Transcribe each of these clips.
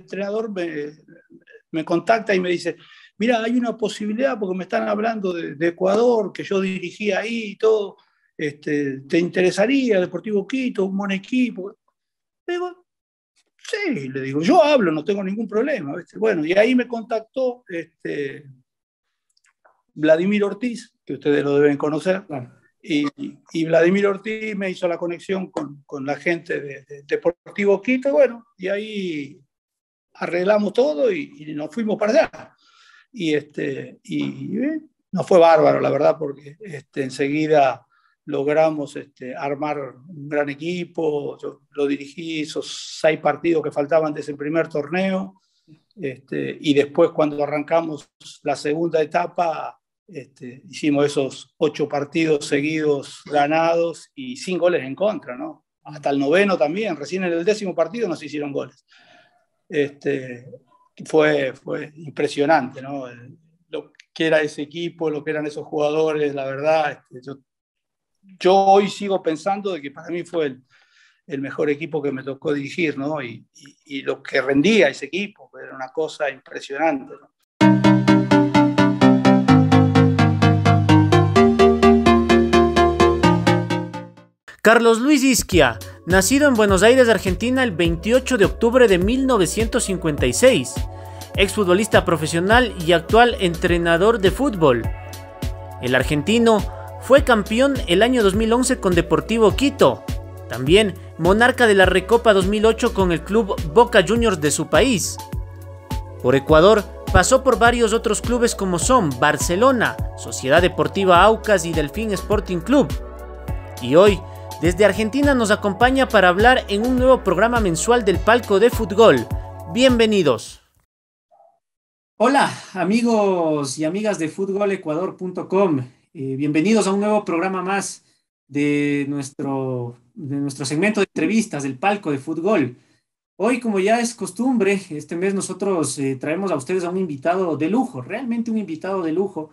entrenador me, contacta y me dice, mira, hay una posibilidad porque me están hablando de, Ecuador, que yo dirigí ahí y todo, este, ¿te interesaría Deportivo Quito, un buen equipo? Le digo, sí, le digo, yo hablo, no tengo ningún problema. Bueno, y ahí me contactó este, Vladimir Ortiz, que ustedes lo deben conocer. Y, Vladimir Ortiz me hizo la conexión con, con la gente de, Deportivo Quito, bueno, y ahí arreglamos todo y, nos fuimos para allá. Y, este, y eh, fue bárbaro, la verdad, porque este, enseguida logramos este, armar un gran equipo, yo lo dirigí esos seis partidos que faltaban de ese primer torneo, este, y después cuando arrancamos la segunda etapa, este, hicimos esos ocho partidos seguidos ganados y sin goles en contra, ¿no? Hasta el noveno también, recién en el décimo partido nos hicieron goles. Este, fue, fue impresionante, ¿no? Lo que era ese equipo, lo que eran esos jugadores, la verdad. Este, yo, yo, hoy sigo pensando de que para mí fue el, el mejor equipo que me tocó dirigir, ¿no? Y, y, lo que rendía ese equipo, era una cosa impresionante. Carlos Luis Isquia, nacido en Buenos Aires, Argentina, el 28 de octubre de 1956, exfutbolista profesional y actual entrenador de fútbol. El argentino fue campeón el año 2011 con Deportivo Quito, también monarca de la Recopa 2008 con el club Boca Juniors de su país. Por Ecuador, pasó por varios otros clubes como son Barcelona, Sociedad Deportiva Aucas y Delfín Sporting Club. Y hoy desde Argentina nos acompaña para hablar en un nuevo programa mensual del Palco de Fútbol. Bienvenidos. Hola amigos y amigas de futbolecuador.com. Eh, bienvenidos a un nuevo programa más de nuestro, de nuestro segmento de entrevistas del Palco de Fútbol. Hoy, como ya es costumbre, este mes nosotros eh, traemos a ustedes a un invitado de lujo, realmente un invitado de lujo,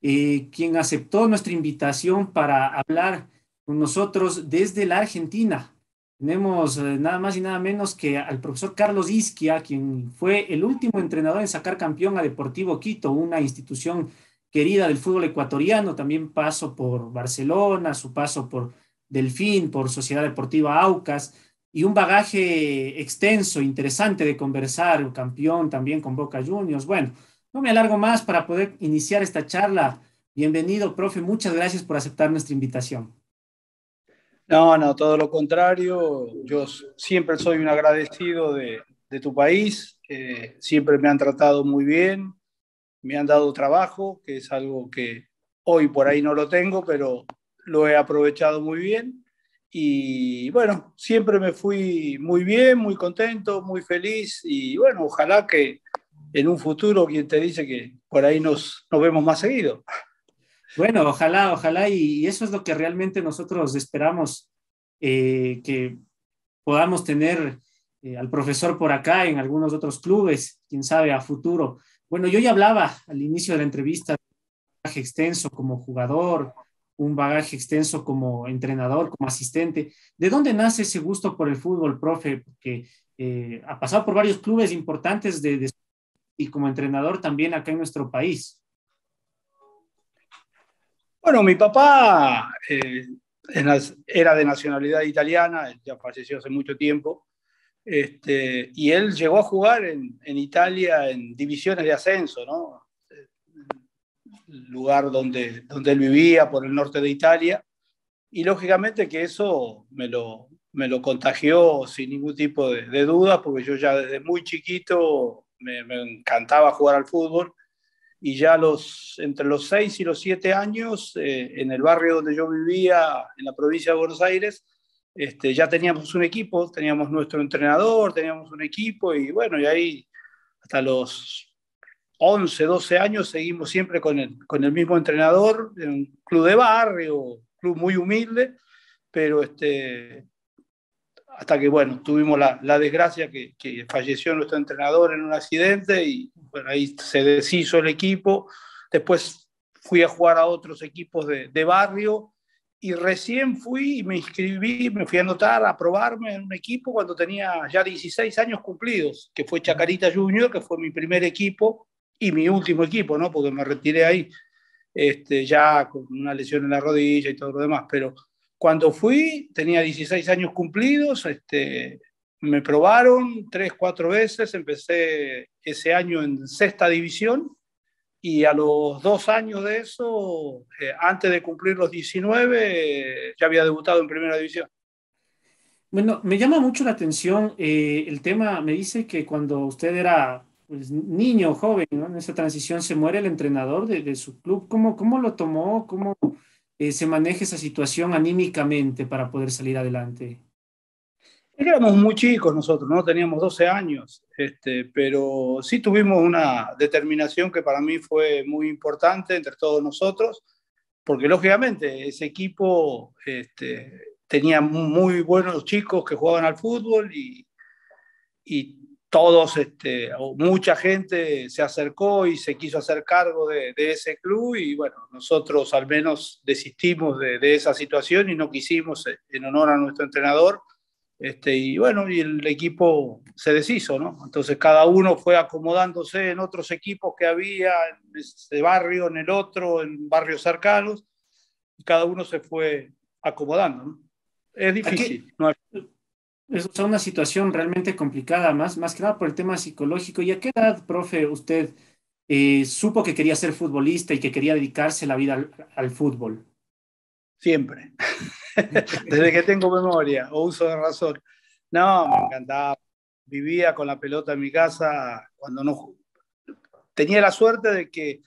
eh, quien aceptó nuestra invitación para hablar con nosotros desde la Argentina. Tenemos eh, nada más y nada menos que al profesor Carlos Isquia, quien fue el último entrenador en sacar campeón a Deportivo Quito, una institución querida del fútbol ecuatoriano. También pasó por Barcelona, su paso por Delfín, por Sociedad Deportiva Aucas y un bagaje extenso, interesante de conversar, campeón también con Boca Juniors. Bueno, no me alargo más para poder iniciar esta charla. Bienvenido, profe. Muchas gracias por aceptar nuestra invitación. No, no, todo lo contrario. Yo siempre soy un agradecido de, tu país. siempre me han tratado muy bien, me han dado trabajo, que es algo que hoy por ahí no lo tengo, pero lo he aprovechado muy bien. Y bueno, siempre me fui muy bien, muy contento, muy feliz. Y bueno, ojalá que en un futuro, quien te dice que por ahí nos, nos vemos más seguido. Bueno, ojalá, ojalá, y eso es lo que realmente nosotros esperamos, eh, que podamos tener eh, al profesor por acá en algunos otros clubes, quién sabe, a futuro. Bueno, yo ya hablaba al inicio de la entrevista un bagaje extenso como jugador, un bagaje extenso como entrenador, como asistente. ¿De dónde nace ese gusto por el fútbol, profe? Porque eh, ha pasado por varios clubes importantes y como entrenador también acá en nuestro país. Bueno, mi papá eh, era de nacionalidad italiana, ya falleció hace mucho tiempo, este, y él llegó a jugar en, Italia en divisiones de ascenso, ¿no? lugar donde, donde él vivía, por el norte de Italia, y lógicamente que eso me lo, me lo contagió sin ningún tipo de, duda, porque yo ya desde muy chiquito me, me encantaba jugar al fútbol y ya los, entre los 6 y los 7 años, eh, en el barrio donde yo vivía, en la provincia de Buenos Aires, este, ya teníamos un equipo, teníamos nuestro entrenador, teníamos un equipo y bueno, y ahí hasta los 11, 12 años seguimos siempre con el, con el mismo entrenador, en un club de barrio, club muy humilde, pero este, hasta que, bueno, tuvimos la, la desgracia que, que, falleció nuestro entrenador en un accidente y, ahí se deshizo el equipo. Después fui a jugar a otros equipos de, de barrio y recién fui y me inscribí, me fui a anotar, a probarme en un equipo cuando tenía ya 16 años cumplidos, que fue Chacarita Junior, que fue mi primer equipo y mi último equipo, ¿no? Porque me retiré ahí, este, ya con una lesión en la rodilla y todo lo demás. Pero cuando fui, tenía 16 años cumplidos, este, me probaron tres, cuatro veces, empecé ese año en sexta división y a los dos años de eso, eh, antes de cumplir los 19, ya había debutado en primera división. Bueno, me llama mucho la atención eh, el tema, me dice que cuando usted era pues, niño, joven, en esa transición se muere el entrenador de, su club. ¿Cómo, cómo lo tomó? ¿Cómo eh, se maneja esa situación anímicamente para poder salir adelante? Éramos muy chicos nosotros, ¿no? Teníamos 12 años, este, pero sí tuvimos una determinación que para mí fue muy importante entre todos nosotros, porque lógicamente ese equipo este, tenía muy buenos chicos que jugaban al fútbol y, y todos, este, mucha gente se acercó y se quiso hacer cargo de, ese club y bueno, nosotros al menos desistimos de, de esa situación y no quisimos, en honor a nuestro entrenador, este, y bueno, y el equipo se deshizo, ¿no? Entonces cada uno fue acomodándose en otros equipos que había, en ese barrio, en el otro, en barrios cercanos, y cada uno se fue acomodando, ¿no? Es difícil. Es una situación realmente complicada, más, más que nada por el tema psicológico. ¿Y a qué edad, profe, usted eh, supo que quería ser futbolista y que quería dedicarse la vida al, al fútbol? Siempre. desde que tengo memoria o uso de razón. No, me encantaba. Vivía con la pelota en mi casa cuando no. Tenía la suerte de que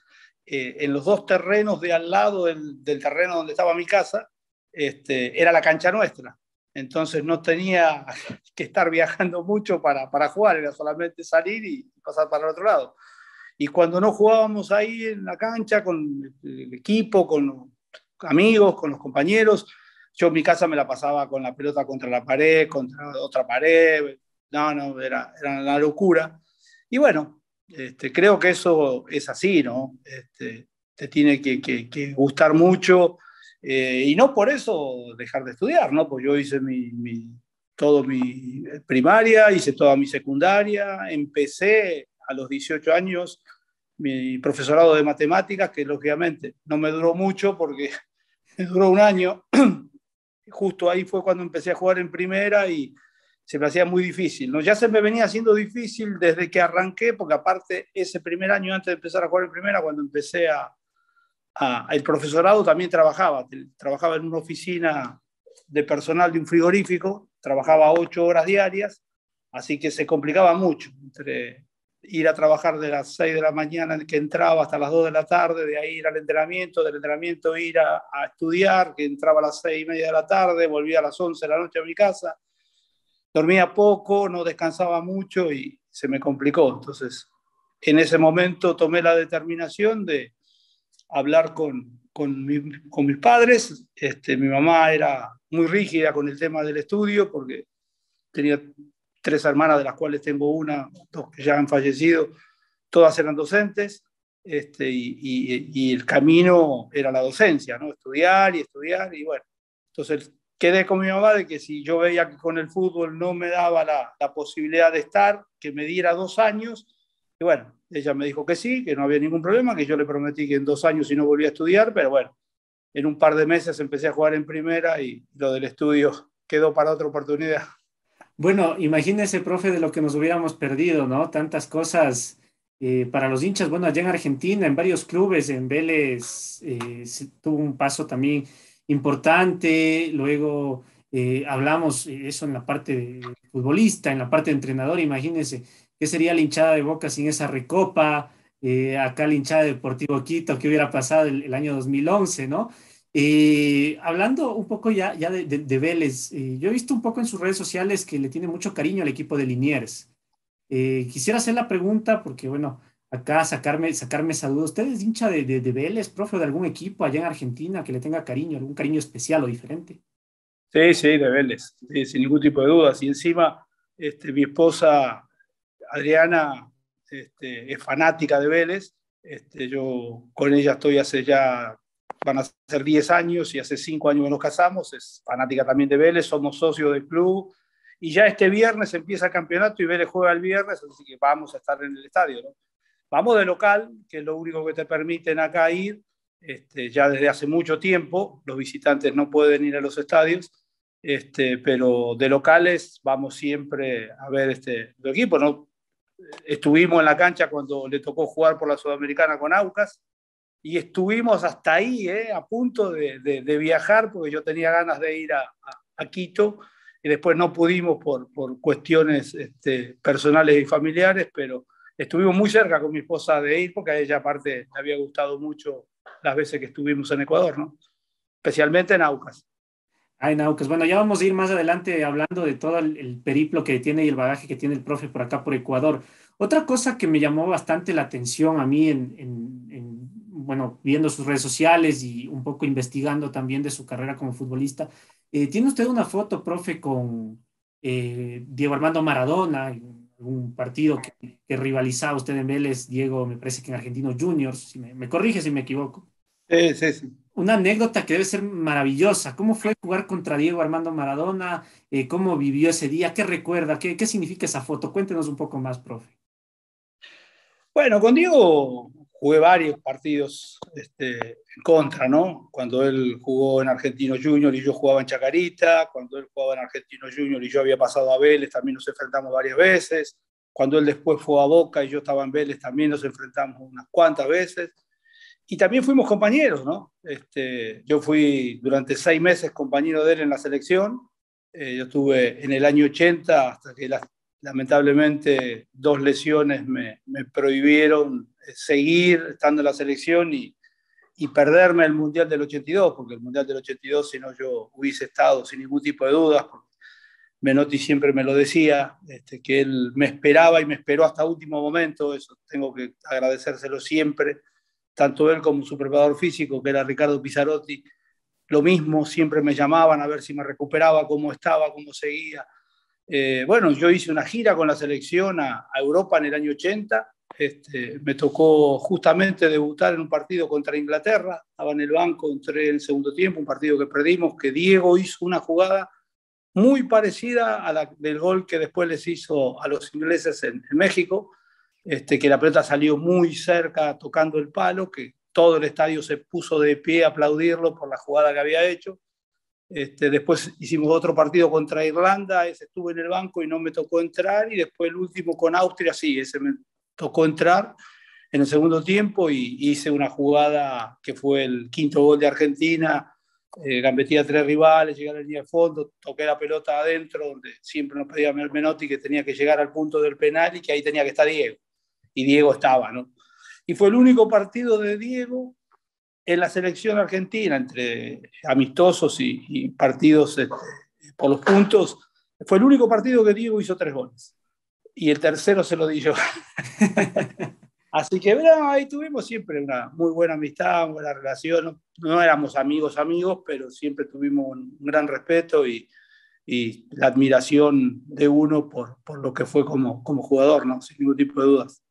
eh, en los dos terrenos de al lado del, terreno donde estaba mi casa, este, era la cancha nuestra. Entonces no tenía que estar viajando mucho para, para jugar, era solamente salir y pasar para el otro lado. Y cuando no jugábamos ahí en la cancha con el equipo, con amigos, con los compañeros, yo en mi casa me la pasaba con la pelota contra la pared, contra otra pared, no, no, era, era una locura. Y bueno, este, creo que eso es así, ¿no? Este, te tiene que, que, gustar mucho eh, y no por eso dejar de estudiar, ¿no? Pues yo hice mi, mi, todo mi primaria, hice toda mi secundaria, empecé a los 18 años mi profesorado de matemáticas, que lógicamente no me duró mucho porque duró un año, justo ahí fue cuando empecé a jugar en primera y se me hacía muy difícil. ¿no? Ya se me venía haciendo difícil desde que arranqué, porque aparte ese primer año antes de empezar a jugar en primera, cuando empecé a, el profesorado también trabajaba, trabajaba en una oficina de personal de un frigorífico, trabajaba ocho horas diarias, así que se complicaba mucho entre ir a trabajar de las 6 de la mañana que entraba hasta las 2 de la tarde, de ahí ir al entrenamiento, del entrenamiento ir a, estudiar, que entraba a las 6 y media de la tarde, volvía a las 11 de la noche a mi casa, dormía poco, no descansaba mucho y se me complicó. Entonces, en ese momento tomé la determinación de hablar con, con, con mis padres. Este, mi mamá era muy rígida con el tema del estudio porque tenía tres hermanas, de las cuales tengo una, dos que ya han fallecido, todas eran docentes, este, y, y, el camino era la docencia, ¿no? Estudiar y estudiar, y bueno, entonces quedé con mi mamá de que si yo veía que con el fútbol no me daba la, la posibilidad de estar, que me diera dos años, y bueno, ella me dijo que sí, que no había ningún problema, que yo le prometí que en dos años si no volvía a estudiar, pero bueno, en un par de meses empecé a jugar en primera y lo del estudio quedó para otra oportunidad. Bueno, imagínese, profe, de lo que nos hubiéramos perdido, ¿no? Tantas cosas eh, para los hinchas. Bueno, allá en Argentina, en varios clubes, en Vélez, eh, tuvo un paso también importante. Luego eh, hablamos eso en la parte de futbolista, en la parte de entrenador. Imagínense, ¿qué sería la hinchada de Boca sin esa recopa? acá la hinchada de Deportivo Quito, ¿qué hubiera pasado el, el año 2011, ¿no? Eh, hablando un poco ya, ya de, de, Vélez, eh, yo he visto un poco en sus redes sociales que le tiene mucho cariño al equipo de Liniers. Eh, quisiera hacer la pregunta porque, bueno, acá sacarme, sacarme duda. ¿Usted es hincha de, de, Vélez, profe, de algún equipo allá en Argentina que le tenga cariño, algún cariño especial o diferente? Sí, sí, de Vélez, sin ningún tipo de dudas. Y encima, este, mi esposa Adriana este, es fanática de Vélez. Este, yo con ella estoy hace ya van a ser 10 años y hace 5 años que nos casamos, es fanática también de Vélez, somos socios del club y ya este viernes empieza el campeonato y Vélez juega el viernes, así que vamos a estar en el estadio. ¿no? Vamos de local, que es lo único que te permiten acá ir, este, ya desde hace mucho tiempo, los visitantes no pueden ir a los estadios, este, pero de locales vamos siempre a ver este, el equipo. ¿no? Estuvimos en la cancha cuando le tocó jugar por la Sudamericana con Aucas y estuvimos hasta ahí, ¿eh? a punto de, de, viajar, porque yo tenía ganas de ir a, a Quito y después no pudimos por, por cuestiones este, personales y familiares, pero estuvimos muy cerca con mi esposa de ir porque a ella aparte le había gustado mucho las veces que estuvimos en Ecuador, ¿no? Especialmente en Aucas. Ah, en Aucas. Bueno, ya vamos a ir más adelante hablando de todo el, periplo que tiene y el bagaje que tiene el profe por acá, por Ecuador. Otra cosa que me llamó bastante la atención a mí en, en, bueno, viendo sus redes sociales y un poco investigando también de su carrera como futbolista, eh, ¿Tiene usted una foto, profe, con eh, Diego Armando Maradona, un partido que, rivalizaba usted en Vélez, Diego, me parece que en Argentinos Juniors, si me, corrige si me equivoco? Sí, sí, sí. Una anécdota que debe ser maravillosa. ¿Cómo fue jugar contra Diego Armando Maradona? Eh, ¿Cómo vivió ese día? ¿Qué recuerda? ¿Qué, ¿Qué significa esa foto? Cuéntenos un poco más, profe. Bueno, con Diego jugué varios partidos este, en contra, ¿no? Cuando él jugó en Argentino Junior y yo jugaba en Chacarita, cuando él jugaba en Argentino Junior y yo había pasado a Vélez, también nos enfrentamos varias veces. Cuando él después fue a Boca y yo estaba en Vélez, también nos enfrentamos unas cuantas veces. Y también fuimos compañeros, ¿no? Este, yo fui durante seis meses compañero de él en la selección. Eh, yo estuve en el año 80 hasta que lamentablemente dos lesiones me, me prohibieron seguir estando en la selección y, y, perderme el Mundial del 82, porque el Mundial del 82, si no, yo hubiese estado sin ningún tipo de dudas. Menotti siempre me lo decía, este, que él me esperaba y me esperó hasta último momento, eso tengo que agradecérselo siempre, tanto él como su preparador físico, que era Ricardo Pizzarotti, lo mismo, siempre me llamaban a ver si me recuperaba, cómo estaba, cómo seguía. Eh, bueno, yo hice una gira con la selección a, a Europa en el año 80 este, me tocó justamente debutar en un partido contra Inglaterra, estaba en el banco, entré en el segundo tiempo, un partido que perdimos, que Diego hizo una jugada muy parecida a la del gol que después les hizo a los ingleses en, México, este, que la pelota salió muy cerca tocando el palo, que todo el estadio se puso de pie a aplaudirlo por la jugada que había hecho. Este, después hicimos otro partido contra Irlanda, ese estuve en el banco y no me tocó entrar, y después el último con Austria, sí, ese me, tocó entrar en el segundo tiempo y hice una jugada que fue el quinto gol de Argentina, eh, a tres rivales, llegué a la línea de fondo, toqué la pelota adentro, donde siempre nos pedía Menotti que tenía que llegar al punto del penal y que ahí tenía que estar Diego. Y Diego estaba, ¿no? Y fue el único partido de Diego en la selección argentina, entre amistosos y, partidos este, por los puntos. Fue el único partido que Diego hizo tres goles y el tercero se lo di yo. Así que ahí tuvimos siempre una muy buena amistad, una buena relación. No, éramos amigos, amigos, pero siempre tuvimos un gran respeto y, y la admiración de uno por, por, lo que fue como, como jugador, ¿no? sin ningún tipo de dudas.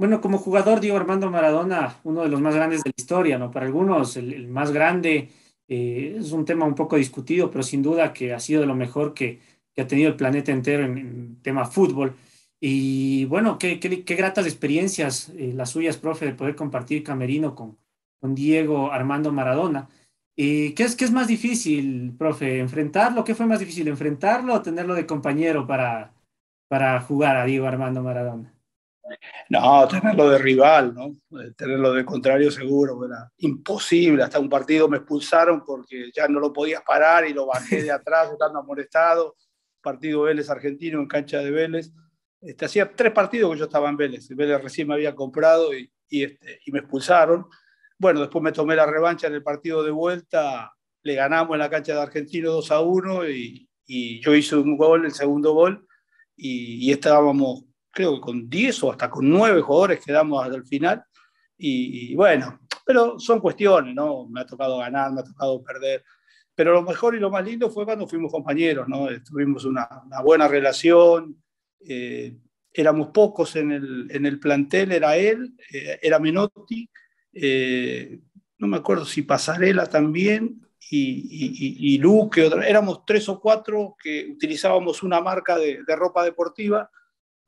Bueno, como jugador, Diego Armando Maradona, uno de los más grandes de la historia, ¿no? Para algunos, el, más grande eh, es un tema un poco discutido, pero sin duda que ha sido de lo mejor que, ha tenido el planeta entero en, tema fútbol. Y bueno, qué, gratas experiencias eh, las suyas, profe, de poder compartir camerino con, Diego Armando Maradona. ¿Y qué, es, ¿Qué es más difícil, profe? ¿Enfrentarlo? ¿Qué fue más difícil? ¿Enfrentarlo o tenerlo de compañero para, para jugar a Diego Armando Maradona? No, tenerlo de rival, ¿no? Tenerlo de contrario seguro, era imposible. Hasta un partido me expulsaron porque ya no lo podías parar y lo bajé de atrás, estando molestado partido Vélez argentino en cancha de Vélez. Este, hacía tres partidos que yo estaba en Vélez. Vélez recién me había comprado y, y, este, me expulsaron. Bueno, después me tomé la revancha en el partido de vuelta. Le ganamos en la cancha de Argentino 2 a 1 y, y yo hice un gol, el segundo gol, y, estábamos, creo que con 10 o hasta con 9 jugadores quedamos hasta el final. Y, bueno, pero son cuestiones, ¿no? Me ha tocado ganar, me ha tocado perder. Pero lo mejor y lo más lindo fue cuando fuimos compañeros, ¿no? Tuvimos una, buena relación, eh, éramos pocos en el, en el, plantel, era él, eh, era Menotti, eh, no me acuerdo si Pasarela también y, y, Luque, éramos tres o cuatro que utilizábamos una marca de, ropa deportiva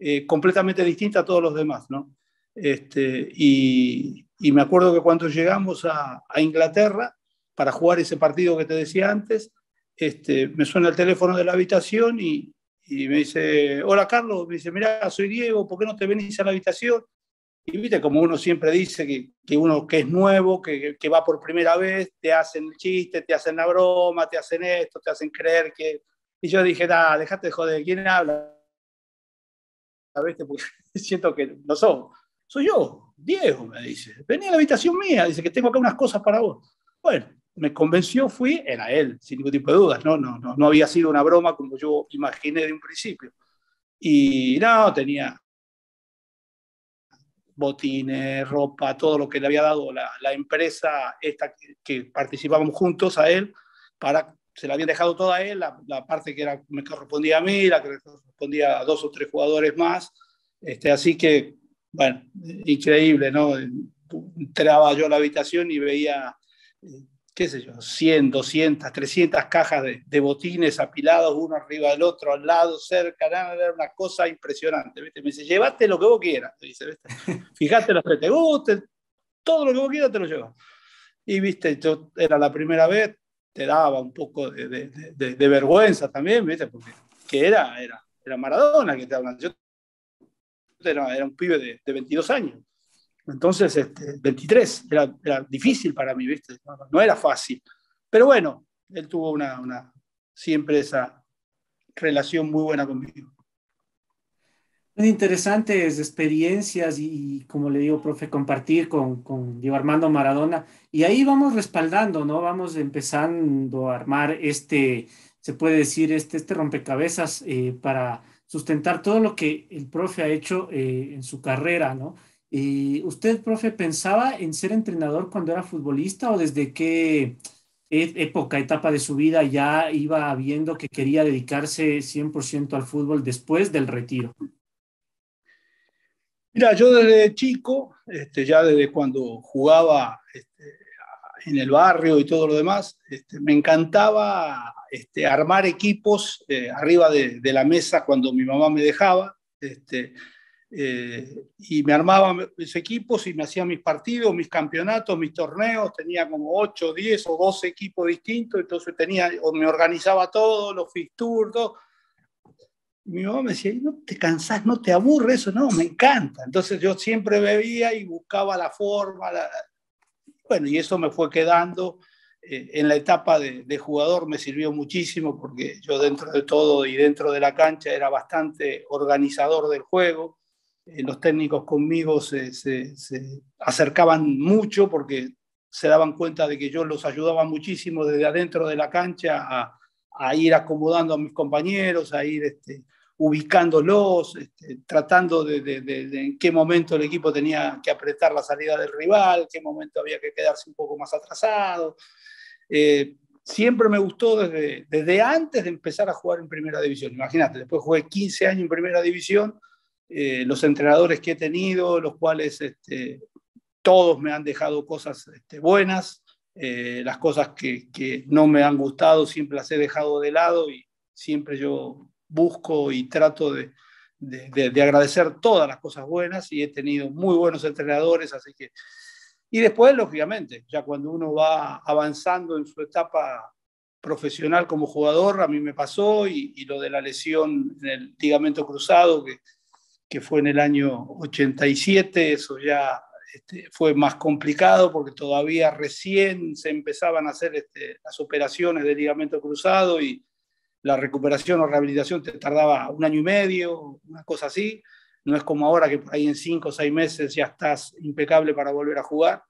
eh, completamente distinta a todos los demás, ¿no? Este, y, me acuerdo que cuando llegamos a, Inglaterra para jugar ese partido que te decía antes, este, me suena el teléfono de la habitación y, y me dice, hola Carlos, me dice, mira, soy Diego, ¿por qué no te venís a la habitación? Y viste, como uno siempre dice que, que uno que es nuevo, que, que, va por primera vez, te hacen el chiste, te hacen la broma, te hacen esto, te hacen creer que... Y yo dije, nada, dejate de joder, ¿quién habla? ¿Viste? Porque siento que no soy. Soy yo, Diego, me dice. Vení a la habitación mía, dice que tengo acá unas cosas para vos. Bueno, me convenció, fui, era él, sin ningún tipo de dudas, ¿no? No, no, no había sido una broma como yo imaginé de un principio. Y no, tenía botines, ropa, todo lo que le había dado la, la empresa esta que, participábamos juntos a él, para, se la habían dejado toda a él, la, la, parte que era, me correspondía a mí, la que correspondía a dos o tres jugadores más. Este, así que, bueno, increíble, ¿no? Entraba yo a la habitación y veía eh, qué sé yo, 100, 200, 300 cajas de, botines apilados uno arriba del otro, al lado, cerca, era una cosa impresionante. ¿viste? Me dice, llévate lo que vos quieras. Dice, ¿viste? Fíjate lo que te guste, todo lo que vos quieras te lo llevas. Y viste, yo era la primera vez, te daba un poco de, vergüenza también, viste, porque que era, era, era Maradona que te hablan. Yo era, un pibe de, 22 años. Entonces, este, 23, era, era, difícil para mí, ¿viste? No, era fácil. Pero bueno, él tuvo una, siempre esa relación muy buena conmigo. Interesantes experiencias y, como le digo, profe, compartir con, con Diego Armando Maradona. Y ahí vamos respaldando, ¿no? Vamos empezando a armar este, se puede decir, este, este rompecabezas eh, para sustentar todo lo que el profe ha hecho eh, en su carrera, ¿no? ¿Y ¿Usted, profe, pensaba en ser entrenador cuando era futbolista o desde qué e-, época, etapa de su vida ya iba viendo que quería dedicarse 100% al fútbol después del retiro? Mira, yo desde chico, este, ya desde cuando jugaba este, en el barrio y todo lo demás, este, me encantaba este, armar equipos eh, arriba de, de, la mesa cuando mi mamá me dejaba. Este, eh, y me armaba mis equipos y me hacía mis partidos, mis campeonatos, mis torneos, tenía como 8, 10 o 12 equipos distintos, entonces tenía, o me organizaba todo, los fixtures, todo. Mi mamá me decía, no te cansás, no te aburre eso, no, me encanta. Entonces yo siempre bebía y buscaba la forma, bueno, y eso me fue quedando. Eh, en la etapa de, de, jugador me sirvió muchísimo porque yo dentro de todo y dentro de la cancha era bastante organizador del juego eh, los técnicos conmigo se, se, acercaban mucho porque se daban cuenta de que yo los ayudaba muchísimo desde adentro de la cancha a, a ir acomodando a mis compañeros, a ir este, ubicándolos, este, tratando de, en qué momento el equipo tenía que apretar la salida del rival, qué momento había que quedarse un poco más atrasado. Eh, siempre me gustó desde, desde antes de empezar a jugar en primera división. Imagínate, después jugué 15 años en primera división eh, los entrenadores que he tenido, los cuales este, todos me han dejado cosas este, buenas, eh, las cosas que, no me han gustado siempre las he dejado de lado y siempre yo busco y trato de, de, de, agradecer todas las cosas buenas y he tenido muy buenos entrenadores, así que... Y después, lógicamente, ya cuando uno va avanzando en su etapa profesional como jugador, a mí me pasó y, y lo de la lesión en el ligamento cruzado, que que fue en el año 87, eso ya este, fue más complicado porque todavía recién se empezaban a hacer este, las operaciones de ligamento cruzado y la recuperación o rehabilitación te tardaba un año y medio, una cosa así. No es como ahora que por ahí en cinco o seis meses ya estás impecable para volver a jugar.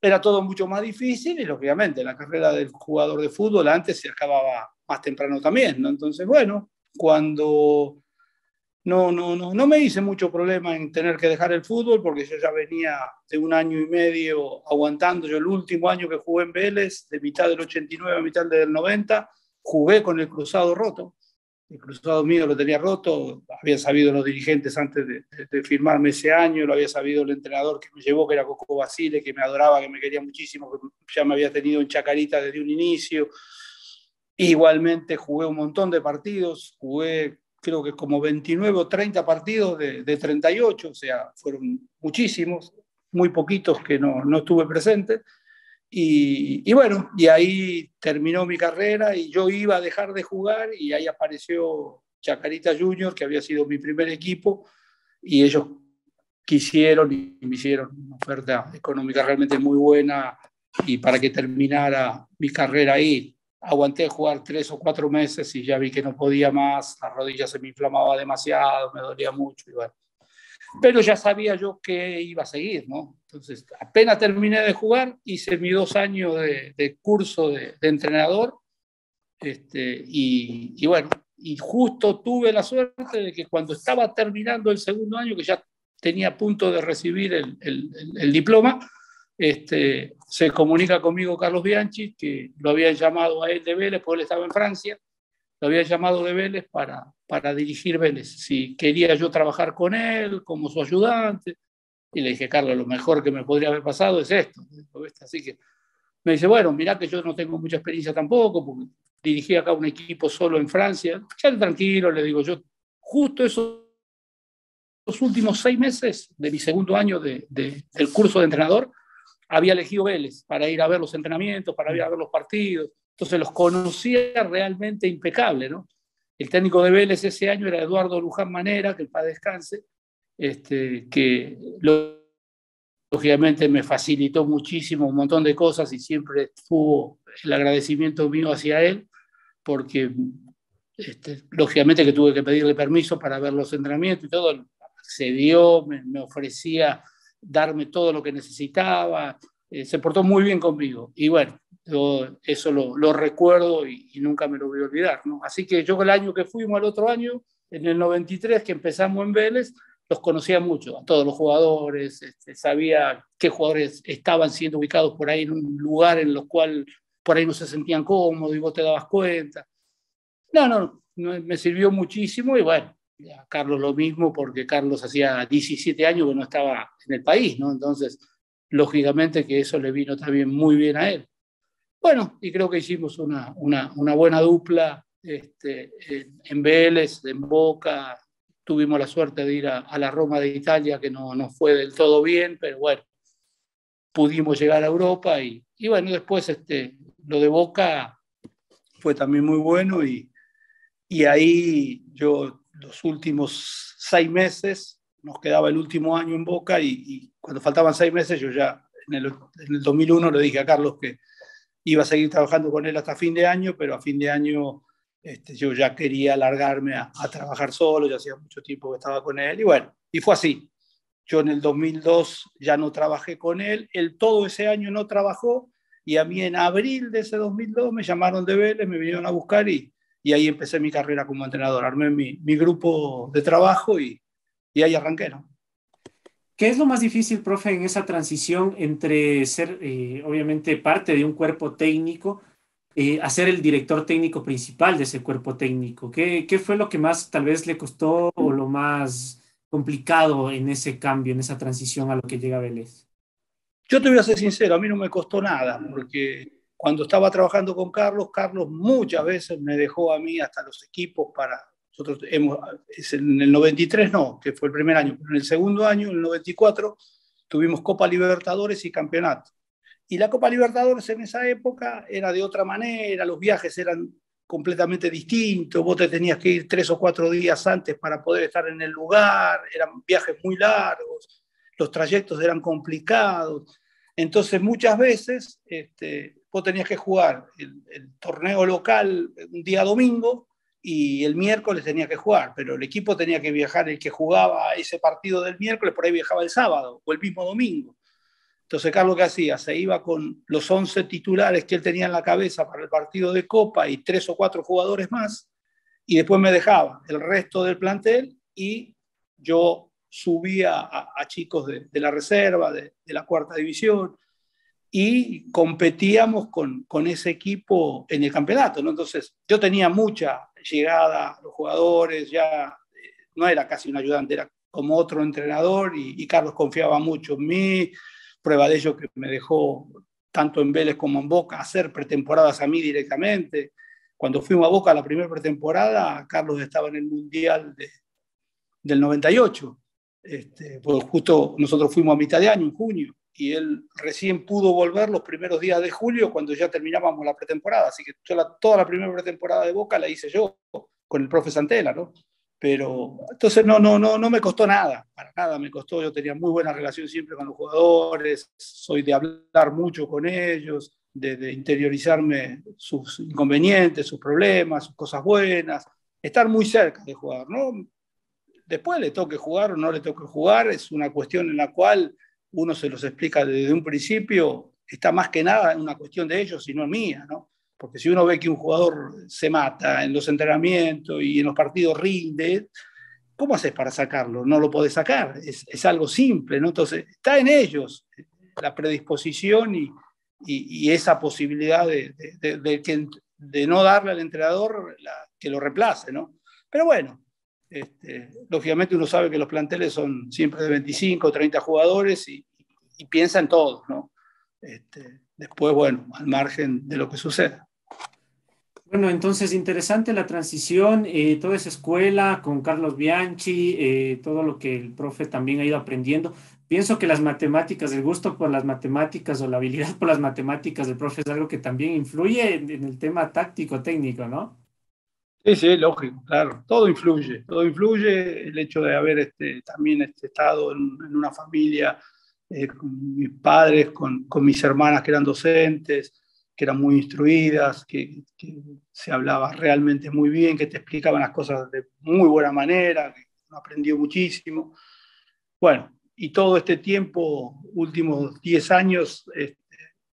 Era todo mucho más difícil y, lógicamente, la carrera del jugador de fútbol antes se acababa más temprano también. ¿no? Entonces, bueno, cuando no, no, no, no me hice mucho problema en tener que dejar el fútbol porque yo ya venía de un año y medio aguantando. Yo el último año que jugué en Vélez, de mitad del 89 a mitad del 90, jugué con el cruzado roto. el cruzado mío lo tenía roto, había sabido los dirigentes antes de, firmarme ese año, lo había sabido el entrenador que me llevó, que era Coco Basile, que me adoraba, que me quería muchísimo, que ya me había tenido en Chacarita desde un inicio. Igualmente jugué un montón de partidos, jugué creo que como 29 o 30 partidos de, de 38, o sea, fueron muchísimos, muy poquitos que no, no estuve presente. Y, bueno, y ahí terminó mi carrera y yo iba a dejar de jugar y ahí apareció Chacarita Junior, que había sido mi primer equipo, y ellos quisieron y me hicieron una oferta económica realmente muy buena y para que terminara mi carrera ahí. Aguanté jugar tres o cuatro meses y ya vi que no podía más, la rodilla se me inflamaba demasiado, me dolía mucho y bueno pero ya sabía yo que iba a seguir, ¿no? Entonces, apenas terminé de jugar, hice mis dos años de, curso de, entrenador, este, y, bueno, y justo tuve la suerte de que cuando estaba terminando el segundo año, que ya tenía punto de recibir el, el, diploma, este, se comunica conmigo Carlos Bianchi, que lo había llamado a él de Vélez, porque él estaba en Francia, lo había llamado de Vélez para, para dirigir Vélez, si quería yo trabajar con él como su ayudante. Y le dije, Carlos, lo mejor que me podría haber pasado es esto. Así que me dice, bueno, mira que yo no tengo mucha experiencia tampoco, porque dirigí acá un equipo solo en Francia. Ya tranquilo, le digo, yo justo esos últimos seis meses de mi segundo año de, del curso de entrenador, había elegido Vélez para ir a ver los entrenamientos, para ir a ver los partidos. Entonces los conocía realmente impecable, ¿no? El técnico de Vélez ese año era Eduardo Luján Manera, que el padre descanse, este, que lógicamente me facilitó muchísimo un montón de cosas y siempre tuvo el agradecimiento mío hacia él, porque este, lógicamente que tuve que pedirle permiso para ver los entrenamientos y todo, se dio, me, ofrecía darme todo lo que necesitaba, eh, se portó muy bien conmigo. Y bueno, eso lo, recuerdo y, nunca me lo voy a olvidar. Así que yo el año que fuimos, al otro año, en el 93, que empezamos en Vélez, los conocía mucho, a todos los jugadores, este, sabía qué jugadores estaban siendo ubicados por ahí en un lugar en el cual por ahí no se sentían cómodos y vos te dabas cuenta. No, no, no me sirvió muchísimo y bueno, a Carlos lo mismo porque Carlos hacía 17 años que no estaba en el país, ¿no? Entonces, lógicamente que eso le vino también muy bien a él. Bueno, y creo que hicimos una, una, buena dupla este, en, Vélez, en Boca. Tuvimos la suerte de ir a, la Roma de Italia, que no, no, fue del todo bien, pero bueno, pudimos llegar a Europa y, y bueno, después este, lo de Boca fue también muy bueno y, y ahí yo los últimos seis meses, nos quedaba el último año en Boca y, cuando faltaban seis meses yo ya en el, en el 2001 le dije a Carlos que, iba a seguir trabajando con él hasta fin de año, pero a fin de año este, yo ya quería largarme a, trabajar solo, ya hacía mucho tiempo que estaba con él, y bueno, y fue así. Yo en el 2002 ya no trabajé con él, él todo ese año no trabajó, y a mí en abril de ese 2002 me llamaron de Vélez, me vinieron a buscar y, y ahí empecé mi carrera como entrenador. Armé mi, mi grupo de trabajo y, y ahí arranqué, ¿no? ¿Qué es lo más difícil, profe, en esa transición entre ser, eh, obviamente, parte de un cuerpo técnico eh, a ser el director técnico principal de ese cuerpo técnico? ¿Qué, ¿Qué, fue lo que más tal vez le costó o lo más complicado en ese cambio, en esa transición a lo que llega Vélez? Yo te voy a ser sincero, a mí no me costó nada, porque cuando estaba trabajando con Carlos, Carlos muchas veces me dejó a mí hasta los equipos para, nosotros hemos, en el 93 no, que fue el primer año, pero en el segundo año, en el 94, tuvimos Copa Libertadores y Campeonato. Y la Copa Libertadores en esa época era de otra manera, los viajes eran completamente distintos, vos te tenías que ir tres o cuatro días antes para poder estar en el lugar, eran viajes muy largos, los trayectos eran complicados. Entonces muchas veces este, vos tenías que jugar el, torneo local un día domingo y el miércoles tenía que jugar, pero el equipo tenía que viajar, el que jugaba ese partido del miércoles, por ahí viajaba el sábado o el mismo domingo. Entonces, Carlos, ¿qué hacía? Se iba con los 11 titulares que él tenía en la cabeza para el partido de Copa y tres o cuatro jugadores más, y después me dejaba el resto del plantel y yo subía a, chicos de, la reserva, de, la cuarta división, y competíamos con, con, ese equipo en el campeonato. ¿no? Entonces, yo tenía mucha llegada los jugadores, ya eh, no era casi un ayudante, era como otro entrenador y, Carlos confiaba mucho en mí, prueba de ello que me dejó tanto en Vélez como en Boca hacer pretemporadas a mí directamente. Cuando fuimos a Boca la primera pretemporada, Carlos estaba en el Mundial del 98, este, pues justo nosotros fuimos a mitad de año, en junio, y él recién pudo volver los primeros días de julio cuando ya terminábamos la pretemporada. Así que toda la primera pretemporada de Boca la hice yo con el profe Santela, ¿no? Pero entonces no, no, no, no me costó nada, para nada me costó. Yo tenía muy buena relación siempre con los jugadores, soy de hablar mucho con ellos, de, de interiorizarme sus inconvenientes, sus problemas, sus cosas buenas, estar muy cerca de jugar, ¿no? Después le toque jugar o no le toque jugar, es una cuestión en la cual uno se los explica desde un principio, está más que nada en una cuestión de ellos y no mía, ¿no? Porque si uno ve que un jugador se mata en los entrenamientos y en los partidos rinde, ¿cómo haces para sacarlo? No lo podés sacar, es, algo simple, ¿no? Entonces, está en ellos la predisposición y, esa posibilidad de, no darle al entrenador que lo reemplace, ¿no? Pero bueno, este, lógicamente uno sabe que los planteles son siempre de 25 o 30 jugadores y, piensa en todos, ¿no? Este, después, bueno, al margen de lo que suceda. Bueno, entonces interesante la transición, eh, toda esa escuela con Carlos Bianchi, eh, todo lo que el profe también ha ido aprendiendo. Pienso que las matemáticas, el gusto por las matemáticas o la habilidad por las matemáticas del profe es algo que también influye en el tema táctico, técnico, ¿no? Sí, sí, lógico, claro. Todo influye, todo influye. El hecho de haber este, también este, estado en, una familia eh, con mis padres, con, mis hermanas que eran docentes, que eran muy instruidas, que, se hablaba realmente muy bien, que te explicaban las cosas de muy buena manera, que aprendió muchísimo. Bueno, y todo este tiempo, últimos 10 años,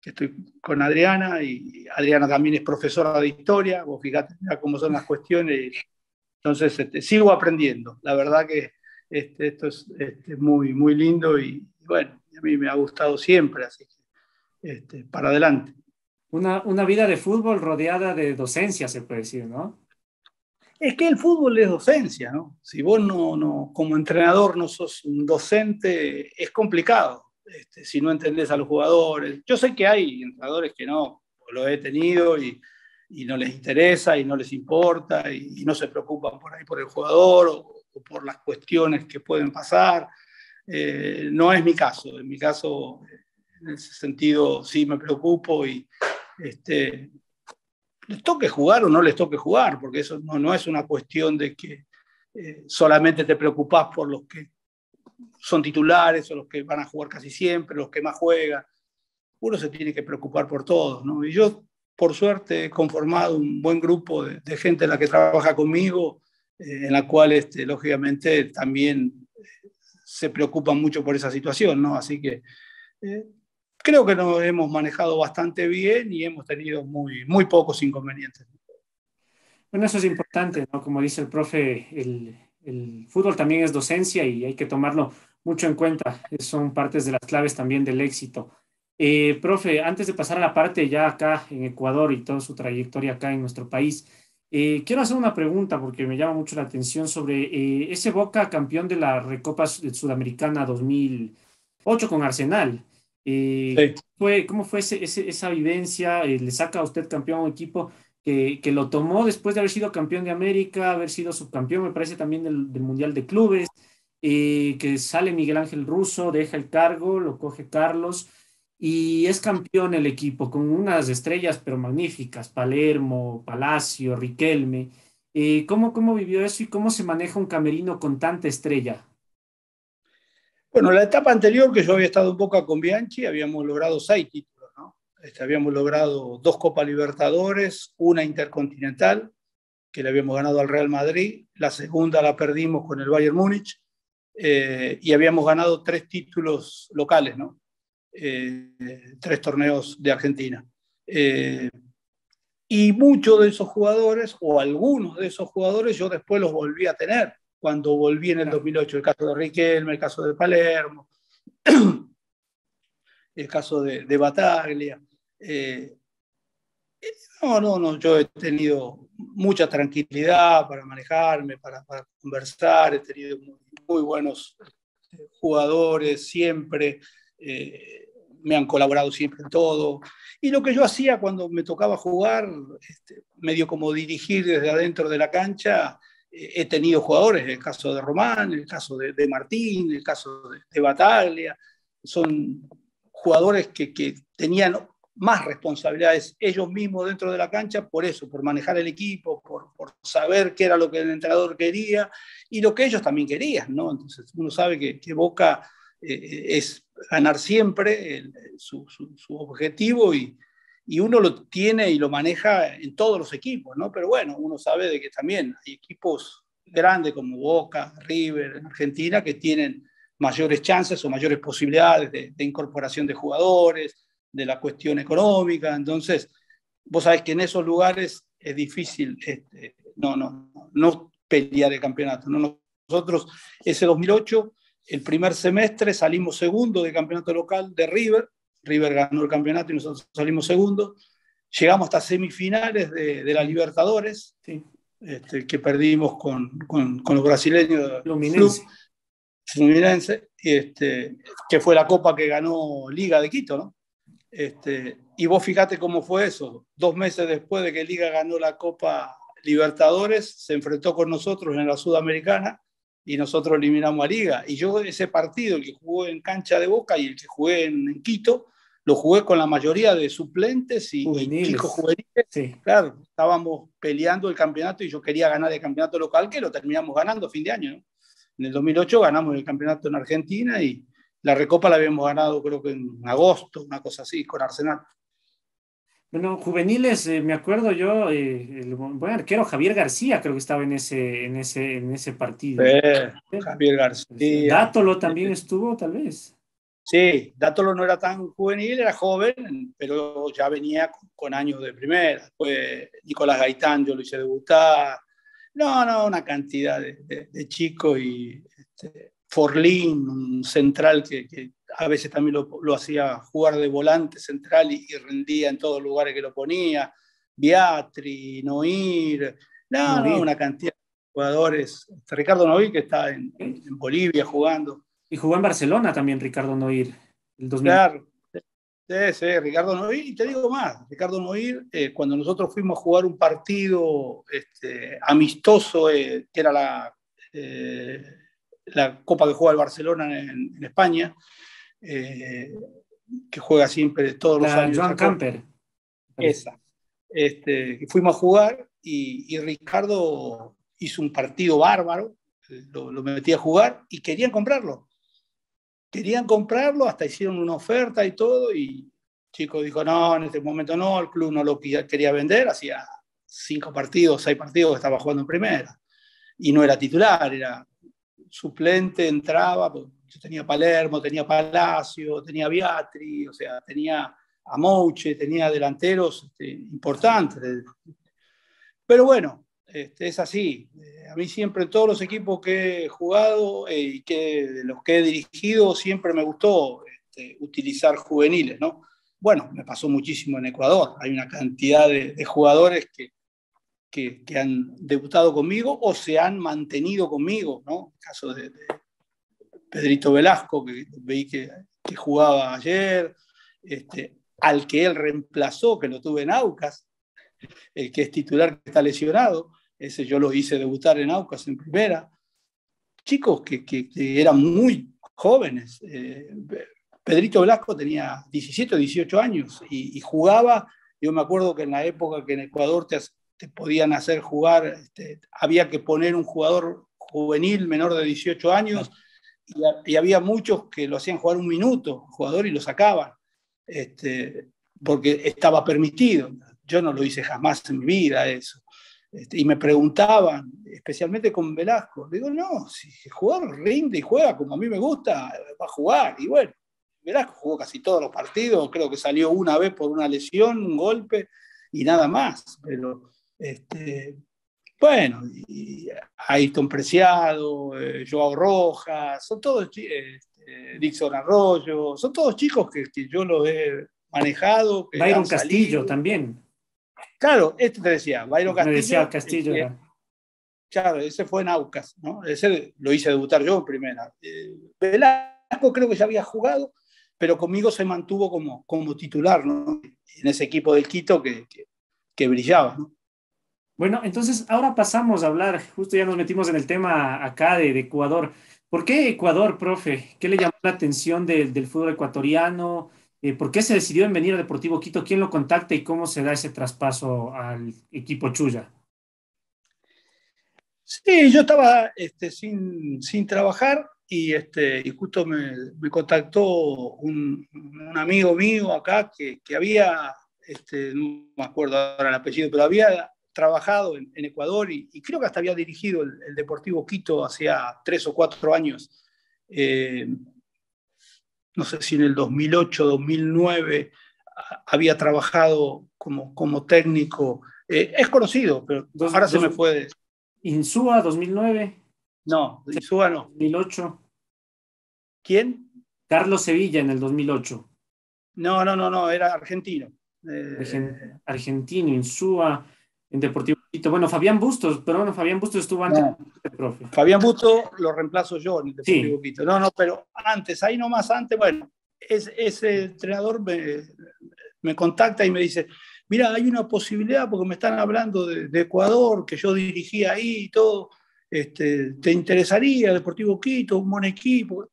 estoy con Adriana y Adriana también es profesora de historia, vos fíjate cómo son las cuestiones. Entonces, este, sigo aprendiendo. La verdad que este, esto es este, muy, muy lindo y, bueno, a mí me ha gustado siempre, así que para adelante. Una, una vida de fútbol rodeada de docencia, se puede decir, ¿no? Es que el fútbol es docencia, ¿no? Si vos no, no, como entrenador no sos un docente, es complicado este, si no entendés a los jugadores. Yo sé que hay entrenadores que no, lo he tenido y, no les interesa y no les importa y, no se preocupan por ahí por el jugador o, por las cuestiones que pueden pasar. Eh, no es mi caso. En mi caso, en ese sentido, sí me preocupo y este, les toque jugar o no les toque jugar, porque eso no, no es una cuestión de que eh, solamente te preocupas por los que son titulares o los que van a jugar casi siempre, los que más juegan. Uno se tiene que preocupar por todos, ¿no? Y yo, por suerte, he conformado un buen grupo de, gente en la que trabaja conmigo, eh, en la cual, este, lógicamente, también eh, se preocupan mucho por esa situación, ¿no? Así que eh, creo que nos hemos manejado bastante bien y hemos tenido muy, muy pocos inconvenientes. Bueno, eso es importante, ¿no? Como dice el profe, el, el fútbol también es docencia y hay que tomarlo mucho en cuenta. Son partes de las claves también del éxito. Eh, profe, antes de pasar a la parte ya acá en Ecuador y toda su trayectoria acá en nuestro país, eh, quiero hacer una pregunta porque me llama mucho la atención sobre eh, ese Boca campeón de la Recopa Sudamericana 2008 con Arsenal. Fue, ¿Cómo fue esa vivencia? ¿Le saca a usted campeón a un equipo que, lo tomó después de haber sido campeón de América, haber sido subcampeón, me parece también del, Mundial de Clubes, eh, que sale Miguel Ángel Russo, deja el cargo, lo coge Carlos y es campeón el equipo con unas estrellas pero magníficas, Palermo, Palacio, Riquelme. Eh, ¿cómo, ¿Cómo vivió eso y cómo se maneja un camerino con tanta estrella? Bueno, la etapa anterior que yo había estado un poco con Bianchi, habíamos logrado seis títulos este, habíamos logrado dos Copas Libertadores, una Intercontinental, que le habíamos ganado al Real Madrid, la segunda la perdimos con el Bayern Múnich, eh, y habíamos ganado tres títulos locales, ¿no? Eh, tres torneos de Argentina. Eh, y muchos de esos jugadores, o algunos de esos jugadores, yo después los volví a tener cuando volví en el 2008, el caso de Riquelme, el caso de Palermo, el caso de, de Bataglia. Eh, No, no, no, yo he tenido mucha tranquilidad para manejarme, para, conversar, he tenido muy, buenos este, jugadores siempre, eh, me han colaborado siempre en todo. Y lo que yo hacía cuando me tocaba jugar, este, medio como dirigir desde adentro de la cancha, eh, he tenido jugadores, el caso de Román, el caso de, Martín, el caso de, de Bataglia, son jugadores que, que tenían más responsabilidades ellos mismos dentro de la cancha, por eso, por manejar el equipo, por, saber qué era lo que el entrenador quería y lo que ellos también querían, ¿no? Entonces uno sabe que, Boca eh, es ganar siempre su, objetivo y, uno lo tiene y lo maneja en todos los equipos, ¿no? Pero bueno, uno sabe de que también hay equipos grandes como Boca, River, en Argentina, que tienen mayores chances o mayores posibilidades de incorporación de jugadores, de la cuestión económica. Entonces, vos sabés que en esos lugares es difícil este, no, no, no pelear el campeonato. ¿no? Nosotros, ese 2008, el primer semestre salimos segundo de campeonato local de River. River ganó el campeonato y nosotros salimos segundo. Llegamos hasta semifinales de, de la Libertadores, este, que perdimos con, con, los brasileños. Fluminense. Fluminense, este, que fue la copa que ganó Liga de Quito, ¿no? Este, y vos fíjate cómo fue eso. Dos meses después de que Liga ganó la Copa Libertadores, se enfrentó con nosotros en la Sudamericana y nosotros eliminamos a Liga. Y yo ese partido, el que jugó en cancha de Boca y el que jugué en, Quito, lo jugué con la mayoría de suplentes y, chicos juveniles. Claro, estábamos peleando el campeonato y yo quería ganar el campeonato local, que lo terminamos ganando a fin de año. En el 2008 ganamos el campeonato en Argentina y, la Recopa la habíamos ganado creo que en agosto, una cosa así, con Arsenal. Bueno, juveniles, eh, me acuerdo yo, eh, el buen arquero Javier García creo que estaba en ese, en ese, en ese partido. Javier García. Dátolo también estuvo, tal vez. Sí, Dátolo no era tan juvenil, era joven, pero ya venía con, años de primera. Después Nicolás Gaitán yo lo hice debutar. No, no, una cantidad de, chicos y este, Forlín, un central que, a veces también lo, hacía jugar de volante central y, rendía en todos los lugares que lo ponía, Beatri, Noir, no, una cantidad de jugadores. Este, Ricardo Noir que está en, Bolivia jugando. Y jugó en Barcelona también Ricardo Noir, el Claro, sí, sí, Ricardo Noir, y te digo más, Ricardo Noir, eh, cuando nosotros fuimos a jugar un partido este, amistoso, eh, que era la... Eh, la Copa que juega el Barcelona en, España, que juega siempre todos los años. Joan Camper. Esa. Este, fuimos a jugar y, Ricardo hizo un partido bárbaro, lo, lo metí a jugar y querían comprarlo. Querían comprarlo, hasta hicieron una oferta y todo, y chico dijo, no, en este momento no, el club no lo quería vender, hacía cinco partidos, seis partidos que estaba jugando en primera, y no era titular, era suplente entraba, pues, yo tenía Palermo, tenía Palacio, tenía Beatri, o sea, tenía a Mouche, tenía delanteros este, importantes. Pero bueno, este, es así. A mí siempre, todos los equipos que he jugado eh, y que de los que he dirigido, siempre me gustó este, utilizar juveniles, ¿no? Bueno, me pasó muchísimo en Ecuador. Hay una cantidad de jugadores que, que, han debutado conmigo o se han mantenido conmigo, ¿no? El caso de, Pedrito Velasco, que veí que, jugaba ayer, este, al que él reemplazó, que lo tuve en Aucas, el que es titular que está lesionado, ese yo lo hice debutar en Aucas en primera. Chicos que, eran muy jóvenes. Eh, Pedrito Velasco tenía 17 o 18 años y, y, jugaba, yo me acuerdo que en la época que en Ecuador te, te podían hacer jugar, este, había que poner un jugador juvenil menor de 18 años y, había muchos que lo hacían jugar un minuto, jugador, y lo sacaban, este, porque estaba permitido. Yo no lo hice jamás en mi vida eso. Este, y me preguntaban, especialmente con Velasco, digo, no, si el jugador rinde y juega como a mí me gusta, va a jugar. Y bueno, Velasco jugó casi todos los partidos, creo que salió una vez por una lesión, un golpe y nada más. Pero este, bueno, y Ayrton Preciado, eh, Joao Rojas, son todos, este, Dixon Arroyo, son todos chicos que, yo los he manejado. Byron Castillo también. Claro, este te decía, Bayron Castillo. Me decía Castillo. Este, claro, ese fue en Aucas, ¿no? Ese lo hice debutar yo en primera. Eh, Velasco creo que ya había jugado, pero conmigo se mantuvo como, como titular, ¿no? En ese equipo del Quito que, que, brillaba, ¿no? Bueno, entonces ahora pasamos a hablar, justo ya nos metimos en el tema acá de, Ecuador. ¿Por qué Ecuador, profe? ¿Qué le llamó la atención del fútbol ecuatoriano? Eh, ¿Por qué se decidió en venir a Deportivo Quito? ¿Quién lo contacta y cómo se da ese traspaso al equipo Chuya? Sí, yo estaba este, sin, sin trabajar y, este, y justo me, me contactó un, un, amigo mío acá que, que había, este, no me acuerdo ahora el apellido, pero había trabajado en, Ecuador y, creo que hasta había dirigido el, el, Deportivo Quito hacía tres o cuatro años. Eh, no sé si en el 2008, 2009 había trabajado como, como técnico. Eh, es conocido, pero dos, ahora dos, se me fue. De... ¿Insúa 2009? No, Insúa no. 2008. ¿Quién? Carlos Sevilla en el 2008. No, no, no, no, era argentino. Eh, argentino, Insúa, en Deportivo. Bueno, Fabián Bustos, pero bueno, Fabián Bustos estuvo antes. No, profe. Fabián Bustos lo reemplazo yo en el Deportivo sí. Quito. No, no, pero antes, ahí nomás antes, bueno, es, ese entrenador me, me contacta y me dice, mira, hay una posibilidad porque me están hablando de, de Ecuador, que yo dirigía ahí y todo, este, ¿te interesaría Deportivo Quito, un buen equipo?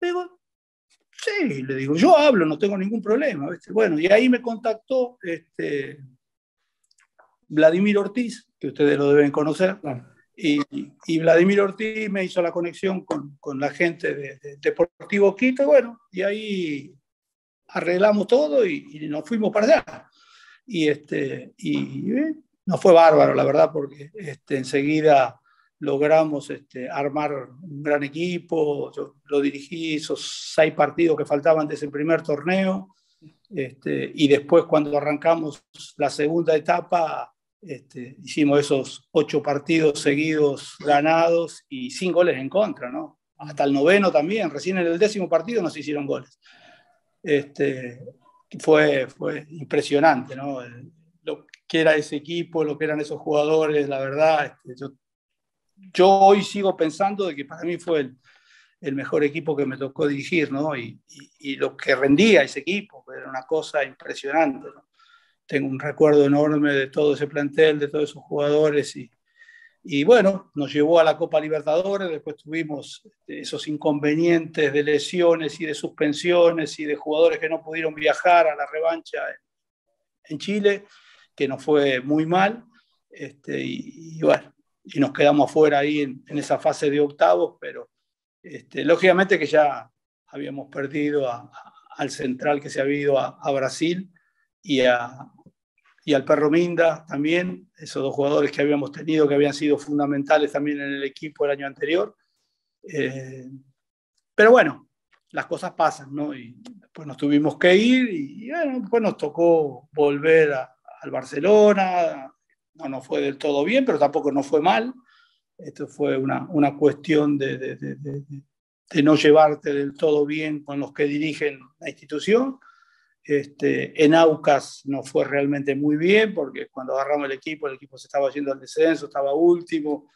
Le digo, sí, le digo, yo hablo, no tengo ningún problema. ¿viste? Bueno, y ahí me contactó este, Vladimir Ortiz, que ustedes lo deben conocer, y, y, Vladimir Ortiz me hizo la conexión con, con la gente de, de, Deportivo Quito, bueno, y ahí arreglamos todo y, y nos fuimos para allá. Y, este, y eh, nos fue bárbaro, la verdad, porque este, enseguida logramos este, armar un gran equipo, yo lo dirigí esos seis partidos que faltaban de ese primer torneo, este, y después cuando arrancamos la segunda etapa, este, hicimos esos ocho partidos seguidos ganados y sin goles en contra, ¿no? Hasta el noveno también, recién en el décimo partido nos hicieron goles. Este, fue, fue impresionante. Lo que era ese equipo, lo que eran esos jugadores, la verdad, este, yo yo hoy sigo pensando de que para mí fue el, mejor equipo que me tocó dirigir. Y, lo que rendía ese equipo, era una cosa impresionante. Tengo un recuerdo enorme de todo ese plantel, de todos esos jugadores y, y bueno, nos llevó a la Copa Libertadores, después tuvimos este, esos inconvenientes de lesiones y de suspensiones y de jugadores que no pudieron viajar a la revancha en, Chile, que nos fue muy mal, este, y, y bueno, y nos quedamos afuera ahí en, en esa fase de octavos, pero este, lógicamente que ya habíamos perdido a, a, al central que se había ido a, a Brasil y, y, al Perro Minda también, esos dos jugadores que habíamos tenido que habían sido fundamentales también en el equipo el año anterior. Eh, pero bueno, las cosas pasan, ¿no? Y después nos tuvimos que ir y bueno, después nos tocó volver al Barcelona, no nos fue del todo bien, pero tampoco no fue mal. Esto fue una, una cuestión de, de, no llevarte del todo bien con los que dirigen la institución. Este, en Aucas no fue realmente muy bien, porque cuando agarramos el equipo, el equipo se estaba yendo al descenso, estaba último.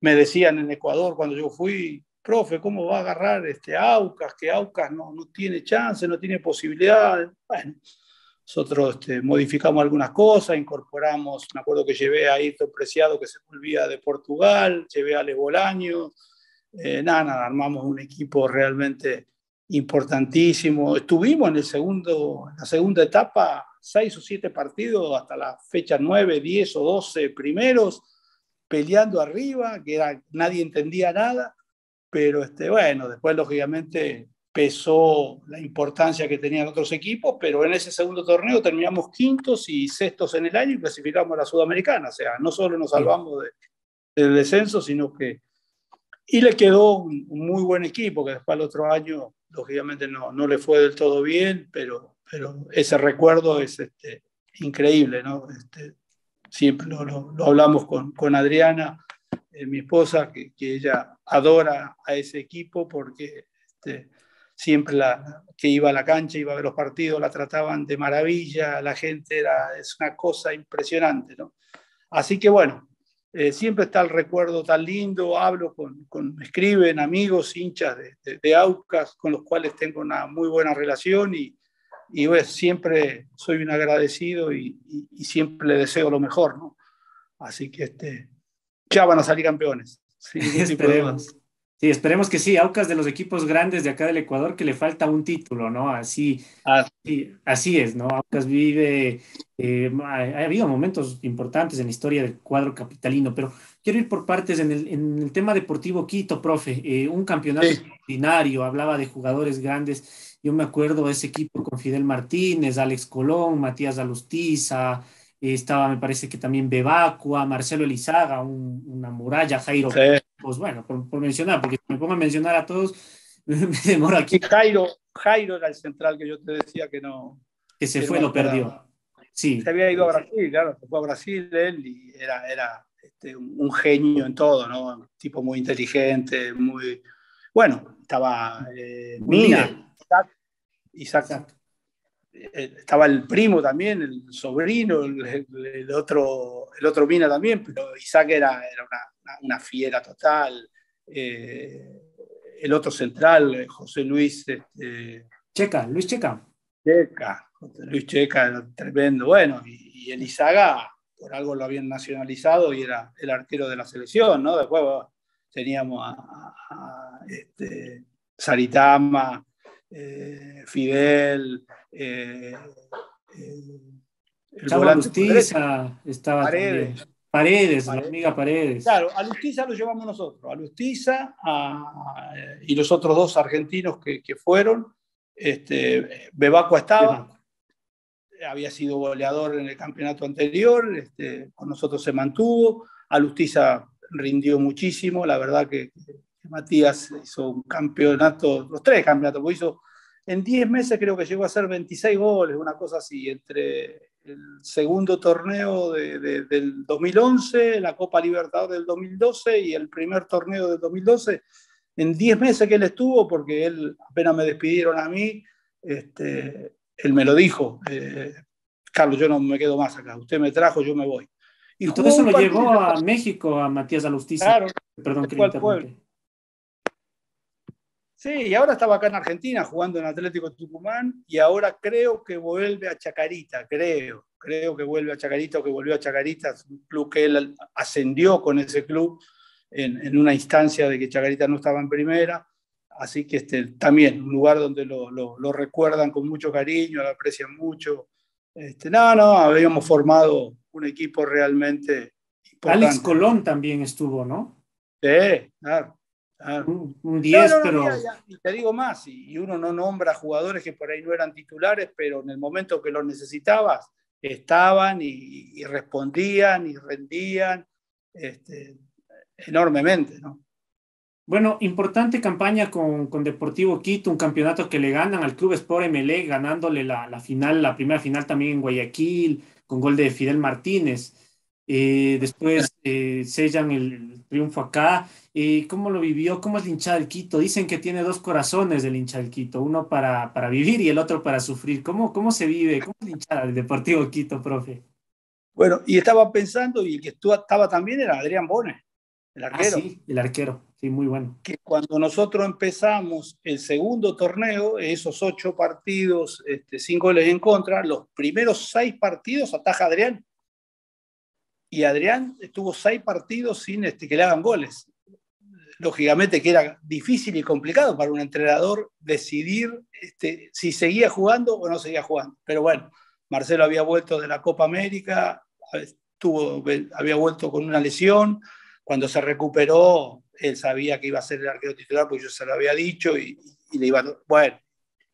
Me decían en Ecuador cuando yo fui, profe, ¿cómo va a agarrar este Aucas? Que Aucas no, no tiene chance, no tiene posibilidad. Bueno, nosotros este, modificamos algunas cosas, incorporamos, me acuerdo que llevé a Ayrton Preciado que se volvía de Portugal, llevé a Ale Bolaño, eh, nada, nada, armamos un equipo realmente importantísimo. Estuvimos en, el segundo, en la segunda etapa, seis o siete partidos, hasta la fecha nueve, diez o doce primeros, peleando arriba, que era, nadie entendía nada, pero este, bueno, después lógicamente pesó la importancia que tenían otros equipos, pero en ese segundo torneo terminamos quintos y sextos en el año y clasificamos a la Sudamericana. O sea, no solo nos salvamos de, del descenso, sino que... Y le quedó un, un, muy buen equipo, que después el otro año, lógicamente, no, no le fue del todo bien, pero, pero ese recuerdo es este, increíble, ¿no? Este, siempre lo, lo, hablamos con, con Adriana, eh, mi esposa, que, que, ella adora a ese equipo porque... Este, siempre la, que iba a la cancha, iba a ver los partidos, la trataban de maravilla, la gente era, es una cosa impresionante, ¿no? Así que bueno, eh, siempre está el recuerdo tan lindo, hablo con, con escriben amigos, hinchas de, de, Aucas, con los cuales tengo una muy buena relación y, y pues, siempre soy un agradecido y, y, siempre le deseo lo mejor, ¿no? Así que este, ya van a salir campeones. Sí, esperemos. Sí, esperemos que sí. Aucas de los equipos grandes de acá del Ecuador que le falta un título, ¿no? Así, así, así es, ¿no? Aucas vive, eh, ha, habido momentos importantes en la historia del cuadro capitalino, pero quiero ir por partes en el, en el tema deportivo Quito, profe. Eh, un campeonato extraordinario, hablaba de jugadores grandes. Yo me acuerdo de ese equipo con Fidel Martínez, Alex Colón, Matías Alustiza, estaba, me parece que también Bebacua, Marcelo Elizaga, una muralla, Jairo. Pues bueno, por, mencionar, porque si me pongo a mencionar a todos, me demoro aquí. Jairo, Jairo era el central que yo te decía que no. Que se fue, lo perdió. Sí. Se había ido a Brasil, claro, se fue a Brasil él y era, era este, un, genio en todo, ¿no? Un tipo muy inteligente, muy. Bueno, estaba eh, Mina, Isaac, Isaac eh, estaba el primo también, el sobrino, el, otro, el otro Mina también, pero Isaac era, era una, una, fiera total. Eh, el otro central, eh, José Luis. Este, Checa, Luis Checa. Checa, Luis Checa era tremendo. Bueno, y, el Izaga, por algo lo habían nacionalizado y era el arquero de la selección, ¿no? Después teníamos a, este, Saritama, Fidel, eh, eh, estaba Alustiza, estaba Paredes. Paredes, la amiga Paredes. Claro, a Lustiza lo llevamos nosotros, a Lustiza y los otros dos argentinos que, que fueron. Este, Bebaco estaba, había sido goleador en el campeonato anterior, este, con nosotros se mantuvo. A Lustiza rindió muchísimo, la verdad que, que Matías hizo un campeonato, los tres campeonatos, hizo en 10 meses creo que llegó a hacer 26 goles, una cosa así, entre el segundo torneo del 2011, la Copa Libertadores del 2012 y el primer torneo del 2012. En 10 meses que él estuvo, porque él apenas me despidieron a mí, este, él me lo dijo, eh, Carlos, yo no me quedo más acá, usted me trajo, yo me voy. Y todo eso lo llevó a México, a Matías Alustiza. Claro, Perdón que Sí, y ahora estaba acá en Argentina jugando en Atlético Tucumán y ahora creo que vuelve a Chacarita, creo, creo que vuelve a Chacarita o que volvió a Chacarita, es un club que él ascendió con ese club en, en una instancia de que Chacarita no estaba en primera, así que este, también un lugar donde lo, lo, lo recuerdan con mucho cariño, lo aprecian mucho. Este, no, no, habíamos formado un equipo realmente importante. Alex Colón también estuvo, ¿no? Sí, claro. Un 10, pero... y te digo más, y uno no nombra jugadores que por ahí no eran titulares, pero en el momento que los necesitabas, estaban y, respondían y rendían este, enormemente, ¿no? Bueno, importante campaña con, con, Deportivo Quito, un campeonato que le ganan al Club Sport MLE, ganándole la, la final, la primera final también en Guayaquil, con gol de Fidel Martínez. Eh, después eh, sellan el triunfo acá. Eh, ¿Cómo lo vivió? ¿Cómo es el hincha del Quito? Dicen que tiene dos corazones el hincha del Quito, uno para, para vivir y el otro para sufrir. ¿Cómo, cómo se vive? ¿Cómo es el hincha del Deportivo Quito, profe? Bueno, y estaba pensando, y el que estaba también era Adrián Bones, el ah, arquero. sí, el arquero, sí, muy bueno. Que cuando nosotros empezamos el segundo torneo, esos ocho partidos, este, cinco goles en contra, los primeros seis partidos ataja Adrián y Adrián estuvo seis partidos sin este, que le hagan goles. Lógicamente que era difícil y complicado para un entrenador decidir este, si seguía jugando o no seguía jugando. Pero bueno, Marcelo había vuelto de la Copa América, estuvo, había vuelto con una lesión. Cuando se recuperó, él sabía que iba a ser el arquero titular porque yo se lo había dicho y, le iba, bueno,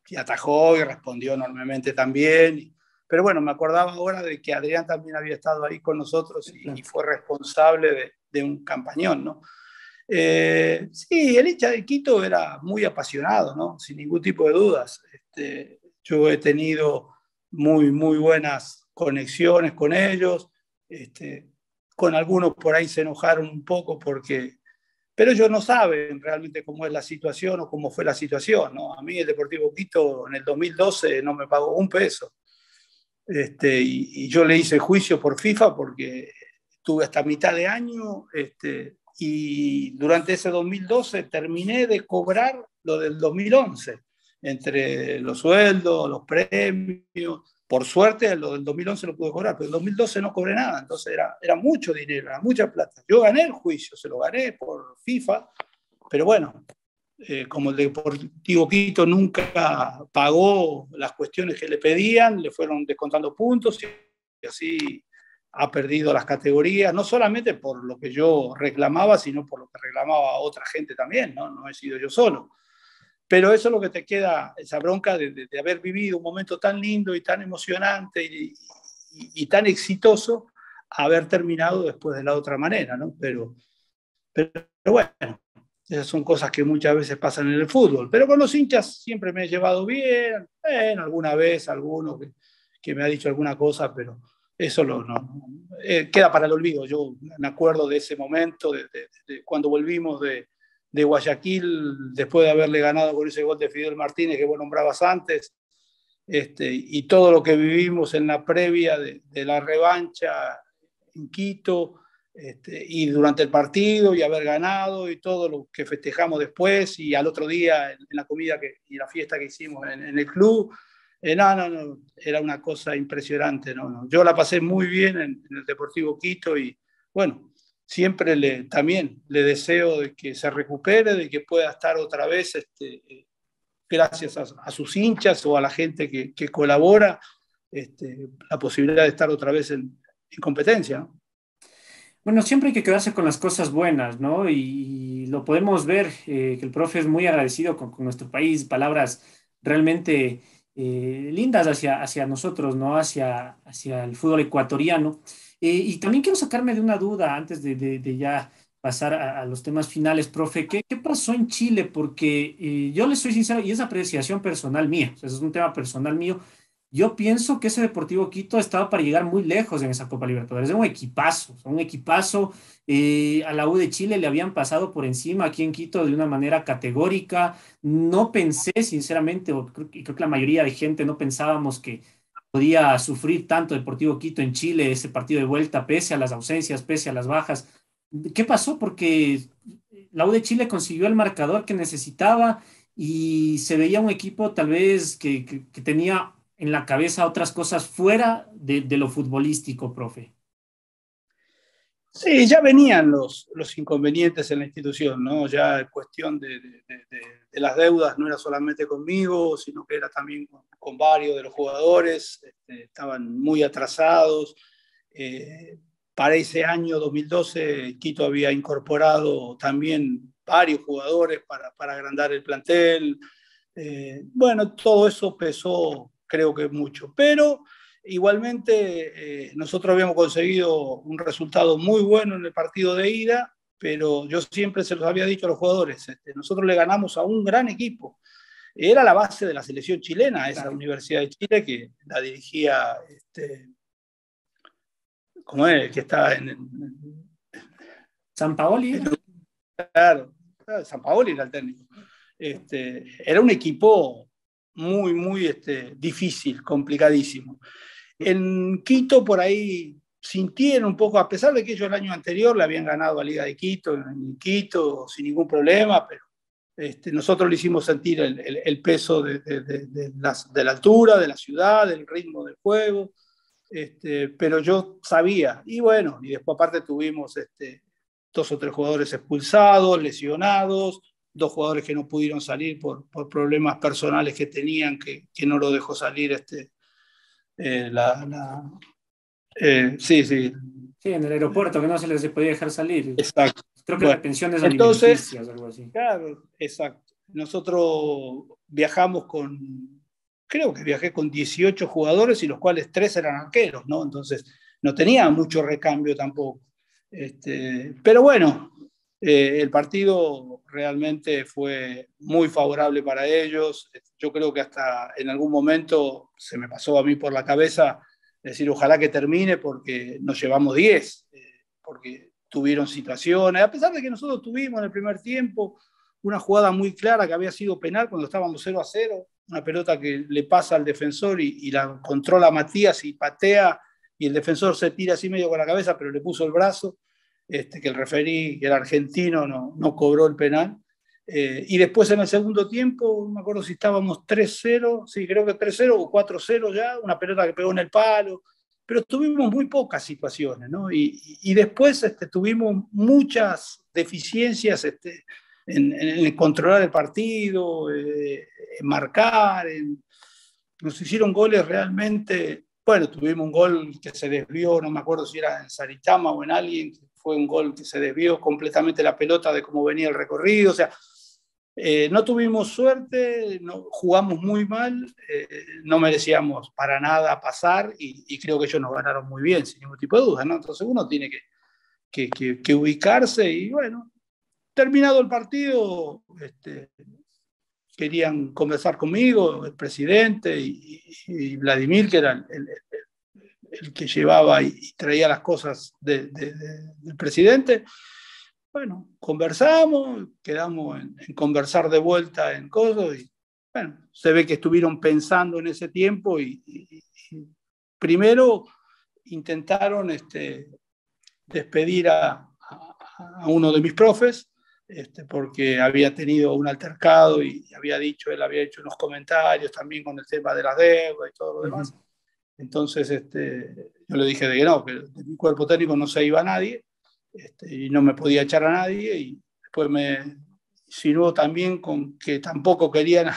y atajó y respondió enormemente también. Pero bueno, me acordaba ahora de que Adrián también había estado ahí con nosotros y, fue responsable de, un campañón, ¿no? Eh, sí, el hincha de Quito era muy apasionado, ¿no? Sin ningún tipo de dudas. Este, yo he tenido muy, muy buenas conexiones con ellos. Este, con algunos por ahí se enojaron un poco porque... pero ellos no saben realmente cómo es la situación o cómo fue la situación. ¿no? A mí el Deportivo Quito en el 2012 no me pagó un peso. Este, y, yo le hice juicio por FIFA porque tuve hasta mitad de año este, y durante ese 2012 terminé de cobrar lo del 2011, entre los sueldos, los premios. Por suerte, lo del 2011 lo pude cobrar, pero el 2012 no cobré nada, entonces era, era mucho dinero, era mucha plata. Yo gané el juicio, se lo gané por FIFA, pero bueno, eh, como el Deportivo Quito nunca pagó las cuestiones que le pedían, le fueron descontando puntos y así ha perdido las categorías, no solamente por lo que yo reclamaba, sino por lo que reclamaba otra gente también, no, no he sido yo solo. Pero eso es lo que te queda, esa bronca de, haber vivido un momento tan lindo y tan emocionante y, tan exitoso, haber terminado después de la otra manera, ¿no? Pero, pero, bueno, esas son cosas que muchas veces pasan en el fútbol. Pero con los hinchas siempre me he llevado bien, alguna vez alguno que, que me ha dicho alguna cosa, pero eso lo, no, eh, queda para el olvido. Yo me acuerdo de ese momento, de, cuando volvimos de, Guayaquil, después de haberle ganado con ese gol de Fidel Martínez que vos nombrabas antes, este, y todo lo que vivimos en la previa de, la revancha en Quito, este, y durante el partido, y haber ganado, y todo lo que festejamos después, y al otro día en, la comida que, y la fiesta que hicimos en el club. Eh, no, no, no, era una cosa impresionante. No, no. Yo la pasé muy bien en, el Deportivo Quito y bueno, siempre le, también le deseo de que se recupere, de que pueda estar otra vez, este, eh, gracias a, sus hinchas o a la gente que, que colabora, este, la posibilidad de estar otra vez en, competencia. Bueno, siempre hay que quedarse con las cosas buenas, ¿no? Y, lo podemos ver, eh, que el profe es muy agradecido con, nuestro país, palabras realmente eh, lindas hacia, hacia nosotros, ¿no? Hacia, hacia el fútbol ecuatoriano. Eh, y también quiero sacarme de una duda antes de, de, ya pasar a, los temas finales, profe. ¿Qué, qué pasó en Chile? Porque yo le soy sincero, y es apreciación personal mía, es un tema personal mío. Yo pienso que ese Deportivo Quito estaba para llegar muy lejos en esa Copa Libertadores. Es un equipazo, un equipazo. Eh, a la U de Chile le habían pasado por encima aquí en Quito de una manera categórica. No pensé, sinceramente, o creo, que la mayoría de gente no pensábamos que podía sufrir tanto Deportivo Quito en Chile ese partido de vuelta, pese a las ausencias, pese a las bajas. ¿Qué pasó? Porque la U de Chile consiguió el marcador que necesitaba y se veía un equipo tal vez que tenía en la cabeza otras cosas fuera de, lo futbolístico, profe. Sí, ya venían los, los inconvenientes en la institución, ¿no? Ya cuestión de, las deudas no era solamente conmigo, sino que era también con, varios de los jugadores, este, estaban muy atrasados. Eh, para ese año 2012, Quito había incorporado también varios jugadores para, para agrandar el plantel. Eh, bueno, todo eso pesó creo que mucho. Pero igualmente eh, nosotros habíamos conseguido un resultado muy bueno en el partido de ida, pero yo siempre se los había dicho a los jugadores, este, nosotros le ganamos a un gran equipo. Era la base de la selección chilena, esa Universidad de Chile que la dirigía, este, ¿cómo es? Que está en... San Paoli. Claro, San Paoli era el técnico. Este, era un equipo muy, muy este, difícil, complicadísimo. En Quito por ahí sintieron un poco, a pesar de que ellos el año anterior le habían ganado a Liga de Quito, en Quito, sin ningún problema, pero este, nosotros le hicimos sentir el, peso de, de, la altura, de la ciudad, del ritmo del juego, este, pero yo sabía, y bueno, y después aparte tuvimos este, dos o tres jugadores expulsados, lesionados, dos jugadores que no pudieron salir por, por problemas personales que tenían, que, que, no lo dejó salir este, eh, la, eh, sí, sí. Sí, en el aeropuerto, que no se les podía dejar salir. Exacto. Creo que la pensión es entonces, algo así. Claro, exacto. Nosotros viajamos con, creo que viajé con 18 jugadores y los cuales tres eran arqueros, ¿no? Entonces no tenía mucho recambio tampoco. Este, pero bueno, eh, el partido realmente fue muy favorable para ellos. Yo creo que hasta en algún momento se me pasó a mí por la cabeza decir ojalá que termine porque nos llevamos 10, eh, porque tuvieron situaciones, a pesar de que nosotros tuvimos en el primer tiempo una jugada muy clara que había sido penal cuando estábamos 0 a 0, una pelota que le pasa al defensor y, la controla Matías y patea y el defensor se tira así medio con la cabeza, pero le puso el brazo, este, que el referí, que el argentino, no, no cobró el penal. Eh, y después en el segundo tiempo, no me acuerdo si estábamos 3-0, sí, creo que 3-0 o 4-0 ya, una pelota que pegó en el palo, pero tuvimos muy pocas situaciones, ¿no? Y, y después este, tuvimos muchas deficiencias este, en, en, controlar el partido, eh, en marcar, en, nos hicieron goles realmente, bueno, tuvimos un gol que se desvió, no me acuerdo si era en Saritama o en alguien, fue un gol que se desvió completamente la pelota de cómo venía el recorrido, o sea, eh, no tuvimos suerte, jugamos muy mal, eh, no merecíamos para nada pasar y, creo que ellos nos ganaron muy bien, sin ningún tipo de duda, ¿no? Entonces uno tiene que, ubicarse y bueno, terminado el partido, este, querían conversar conmigo, el presidente y, Vladimir, que era el, que llevaba y, traía las cosas del presidente bueno, conversamos, quedamos en, conversar de vuelta en cosas y bueno, se ve que estuvieron pensando en ese tiempo y, primero intentaron este, despedir a, uno de mis profes este, porque había tenido un altercado y había dicho, él había hecho unos comentarios también con el tema de las deudas y todo lo demás. Entonces este, yo le dije de que no, que de mi cuerpo técnico no se iba nadie este, y no me podía echar a nadie y después me insinuó también con que tampoco querían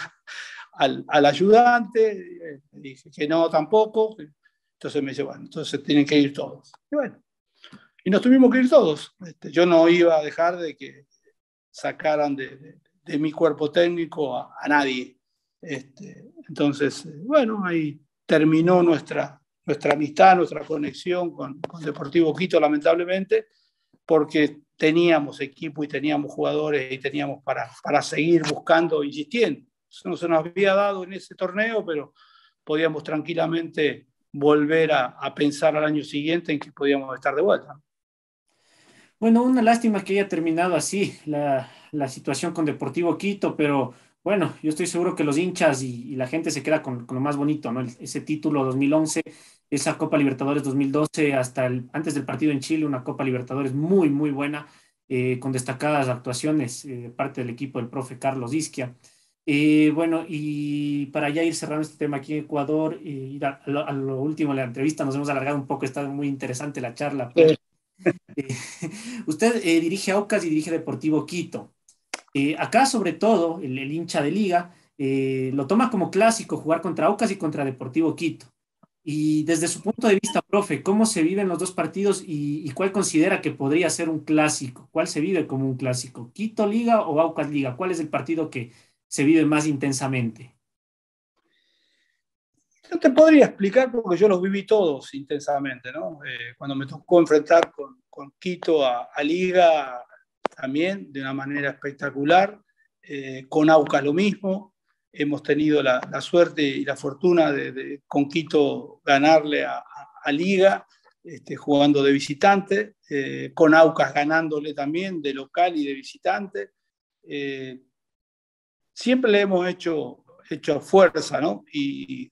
al, al, ayudante, dije que no tampoco, entonces me dice, bueno, entonces tienen que ir todos. Y bueno, y nos tuvimos que ir todos. Este, yo no iba a dejar de que sacaran de, de, mi cuerpo técnico a, nadie. Este, entonces, bueno, ahí terminó nuestra, nuestra amistad, nuestra conexión con, con Deportivo Quito, lamentablemente porque teníamos equipo y teníamos jugadores y teníamos para, para seguir buscando, insistiendo. Eso no se nos había dado en ese torneo, pero podíamos tranquilamente volver a, a, pensar al año siguiente en que podíamos estar de vuelta. Bueno, una lástima que haya terminado así la, la situación con Deportivo Quito, pero bueno, yo estoy seguro que los hinchas y, y la gente se queda con, con, lo más bonito, ¿no? Ese título 2011 esa Copa Libertadores 2012 hasta el, antes del partido en Chile, una Copa Libertadores muy, muy buena, eh, con destacadas actuaciones eh, de parte del equipo del profe Carlos Isquia. Eh, bueno, y para ya ir cerrando este tema aquí en Ecuador, ir a, lo, último de la entrevista, nos hemos alargado un poco, está muy interesante la charla. usted dirige Aucas y dirige Deportivo Quito. Acá, sobre todo, el, hincha de liga lo toma como clásico jugar contra Aucas y contra Deportivo Quito. Y desde su punto de vista, profe, ¿cómo se viven los dos partidos y, cuál considera que podría ser un clásico? ¿Cuál se vive como un clásico? ¿Quito Liga o Aucas Liga? ¿Cuál es el partido que se vive más intensamente? Yo te podría explicar porque yo los viví todos intensamente, ¿no? Eh, cuando me tocó enfrentar con Quito a, Liga también de una manera espectacular, eh, con Aucas lo mismo, hemos tenido la, suerte y la fortuna de, con Quito ganarle a, Liga, este, jugando de visitante, eh, con Aucas ganándole también de local y de visitante. Eh, siempre le hemos hecho, hecho fuerza, ¿no? Y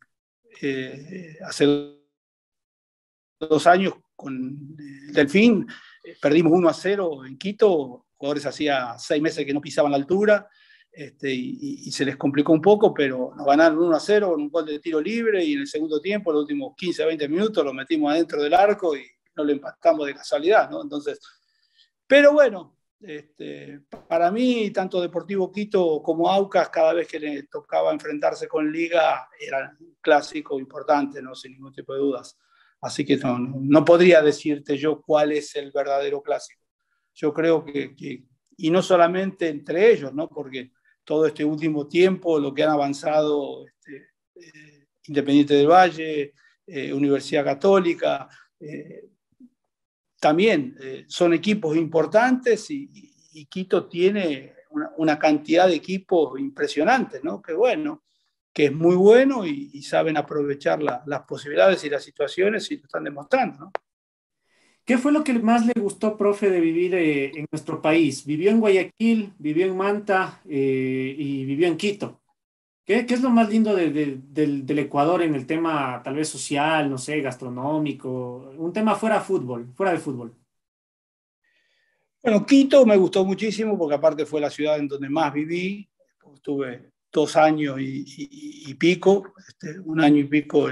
hace dos años con el Delfín perdimos 1 a 0 en Quito, jugadores hacía seis meses que no pisaban la altura, este, y, se les complicó un poco, pero nos ganaron 1 a 0 con un gol de tiro libre y en el segundo tiempo, los últimos 15 20 minutos, lo metimos adentro del arco y no lo empatamos de casualidad, ¿no? Entonces, pero bueno, este, para mí, tanto Deportivo Quito como Aucas, cada vez que le tocaba enfrentarse con Liga, era un clásico importante, ¿no? sin ningún tipo de dudas. Así que no podría decirte yo cuál es el verdadero clásico. Yo creo que, y no solamente entre ellos, ¿no? porque todo este último tiempo, lo que han avanzado este, eh, Independiente del Valle, eh, Universidad Católica, eh, también son equipos importantes y, Quito tiene una, cantidad de equipos impresionantes, ¿no? Que bueno, que es muy bueno y, saben aprovechar las posibilidades y las situaciones y lo están demostrando, ¿no? ¿Qué fue lo que más le gustó, profe, de vivir eh, en nuestro país? Vivió en Guayaquil, vivió en Manta eh, y vivió en Quito. ¿Qué, es lo más lindo del, Ecuador en el tema tal vez social, no sé, gastronómico? Un tema fuera fútbol, fuera de fútbol. Bueno, Quito me gustó muchísimo porque aparte fue la ciudad en donde más viví. Estuve dos años y, pico, este, un año y pico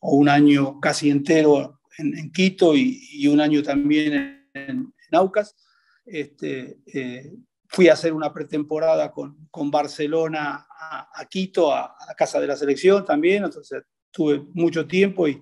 o un año casi entero en, Quito y, un año también en, Aucas. Este, eh, fui a hacer una pretemporada con, con Barcelona a, Quito, a, la casa de la selección también, entonces tuve mucho tiempo y,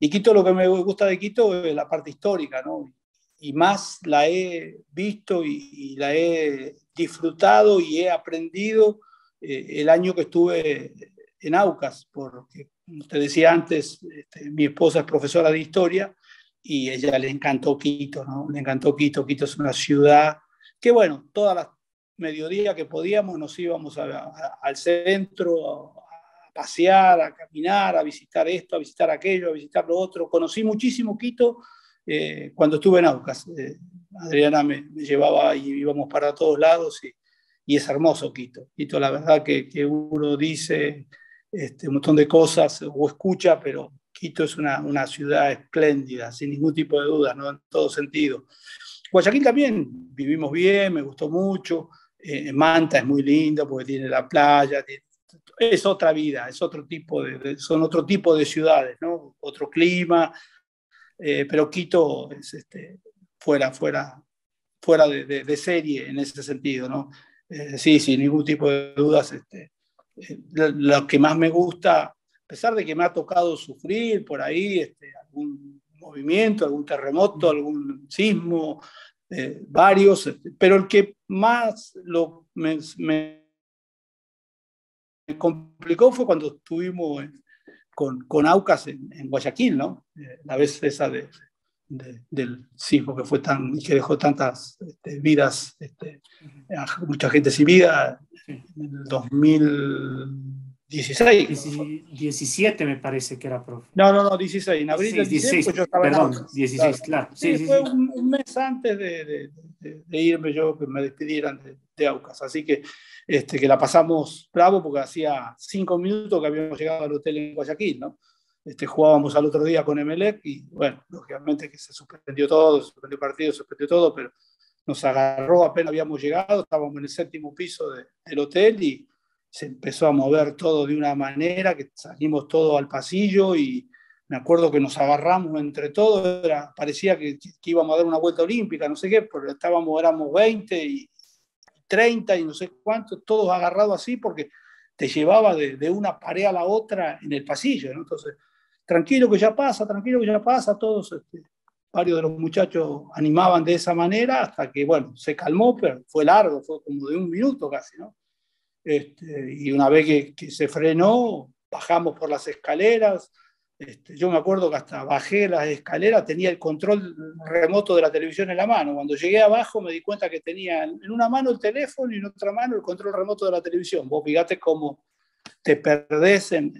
y Quito lo que me gusta de Quito es la parte histórica, ¿no? Y más la he visto y, la he disfrutado y he aprendido eh, el año que estuve en Aucas, porque, te decía antes, este, mi esposa es profesora de historia y ella le encantó Quito, ¿no? Le encantó Quito. Quito es una ciudad que, bueno, todas las mediodía que podíamos nos íbamos al centro a, pasear, a caminar, a visitar esto, a visitar aquello, a visitar lo otro. Conocí muchísimo Quito eh, cuando estuve en Aucas. Eh, Adriana me, llevaba y íbamos para todos lados y, y, es hermoso Quito. Quito, la verdad que, que uno dice este, un montón de cosas o escucha, pero Quito es una, una, ciudad espléndida, sin ningún tipo de duda, ¿no? en todo sentido. Guayaquil también vivimos bien, me gustó mucho. Eh, Manta es muy lindo porque tiene la playa, es otra vida, es otro tipo de, son otro tipo de ciudades, ¿no? Otro clima, eh, pero Quito es este, fuera, fuera, fuera de, serie en ese sentido, ¿no? Eh, sí, sin ningún tipo de dudas, este, lo, que más me gusta, a pesar de que me ha tocado sufrir por ahí este, algún movimiento, algún terremoto, algún sismo, eh, varios, este, pero el que más lo, me, complicó fue cuando estuvimos con, con Aucas en, Guayaquil, ¿no? Eh, la vez esa de, del sismo que fue tan que dejó tantas este, vidas, este, mucha gente sin vida en el 2000 16. 17 me parece que era, profe. No, no, no, 16. En abril del 16, pues yo estaba Perdón, 16, claro. Sí, fue un, mes antes de, de, de, irme yo, que me despidieran de, Aucas. Así que, este, que la pasamos bravo porque hacía cinco minutos que habíamos llegado al hotel en Guayaquil, ¿no? Este, jugábamos al otro día con Emelec y, bueno, lógicamente que se suspendió todo, se suspendió el partido, se suspendió todo, pero nos agarró apenas habíamos llegado, estábamos en el séptimo piso del hotel y se empezó a mover todo de una manera que salimos todos al pasillo y me acuerdo que nos agarramos entre todos, era, parecía que, íbamos a dar una vuelta olímpica, no sé qué, pero estábamos, éramos 20 y 30 y no sé cuántos, todos agarrados así porque te llevaba de, de una pared a la otra en el pasillo, Entonces, tranquilo que ya pasa, tranquilo que ya pasa, todos, este, varios de los muchachos animaban de esa manera hasta que, bueno, se calmó, pero fue largo, fue como de un minuto casi, ¿no? Este, y una vez que, se frenó, bajamos por las escaleras. Este, yo me acuerdo que hasta bajé las escaleras, tenía el control remoto de la televisión en la mano. Cuando llegué abajo me di cuenta que tenía en una mano el teléfono y en otra mano el control remoto de la televisión. Vos fíjate cómo te perdés en,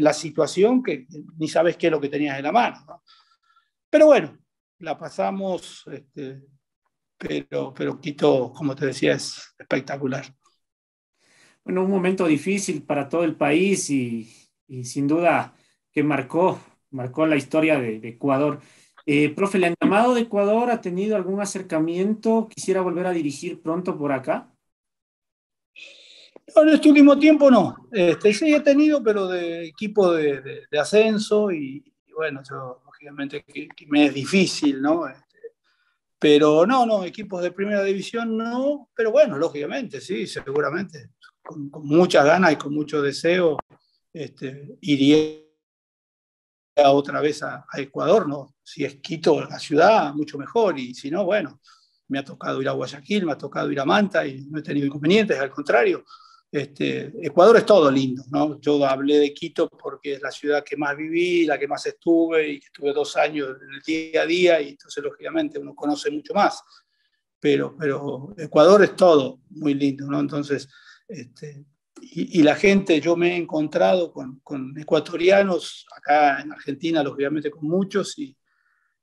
la situación que ni sabes qué es lo que tenías en la mano. Pero bueno, la pasamos, este, pero, pero Quito, como te decía, es espectacular bueno, un momento difícil para todo el país y, sin duda que marcó, marcó la historia de, Ecuador. Eh, profe, ¿le han llamado de Ecuador? ¿Ha tenido algún acercamiento? ¿Quisiera volver a dirigir pronto por acá? En este último tiempo no. Este, sí he tenido, pero de equipo de, ascenso y, bueno, yo lógicamente que, me es difícil, ¿no? Este, pero no, no, equipos de primera división no, pero bueno, lógicamente, sí, seguramente con, muchas ganas y con mucho deseo, este, iría otra vez a, Ecuador, ¿no? Si es Quito la ciudad, mucho mejor, y si no, bueno, me ha tocado ir a Guayaquil, me ha tocado ir a Manta y no he tenido inconvenientes, al contrario. Este, Ecuador es todo lindo, ¿no? Yo hablé de Quito porque es la ciudad que más viví, la que más estuve y estuve dos años en el día a día y entonces lógicamente uno conoce mucho más. Pero, pero Ecuador es todo muy lindo, ¿no? Entonces, este, y, la gente, yo me he encontrado con, con, ecuatorianos, acá en Argentina, lógicamente con muchos, y,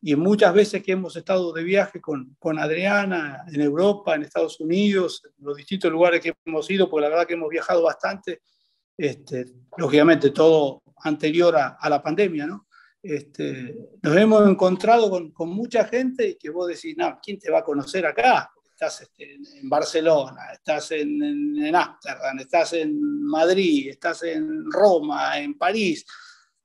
y muchas veces que hemos estado de viaje con, con Adriana en Europa, en Estados Unidos, en los distintos lugares que hemos ido, porque la verdad que hemos viajado bastante, este, lógicamente todo anterior a, a la pandemia, ¿no? Este, nos hemos encontrado con, con, mucha gente que vos decís, no, ¿quién te va a conocer acá? Estás este, en Barcelona, estás en, en, Ámsterdam, estás en Madrid, estás en Roma, en París.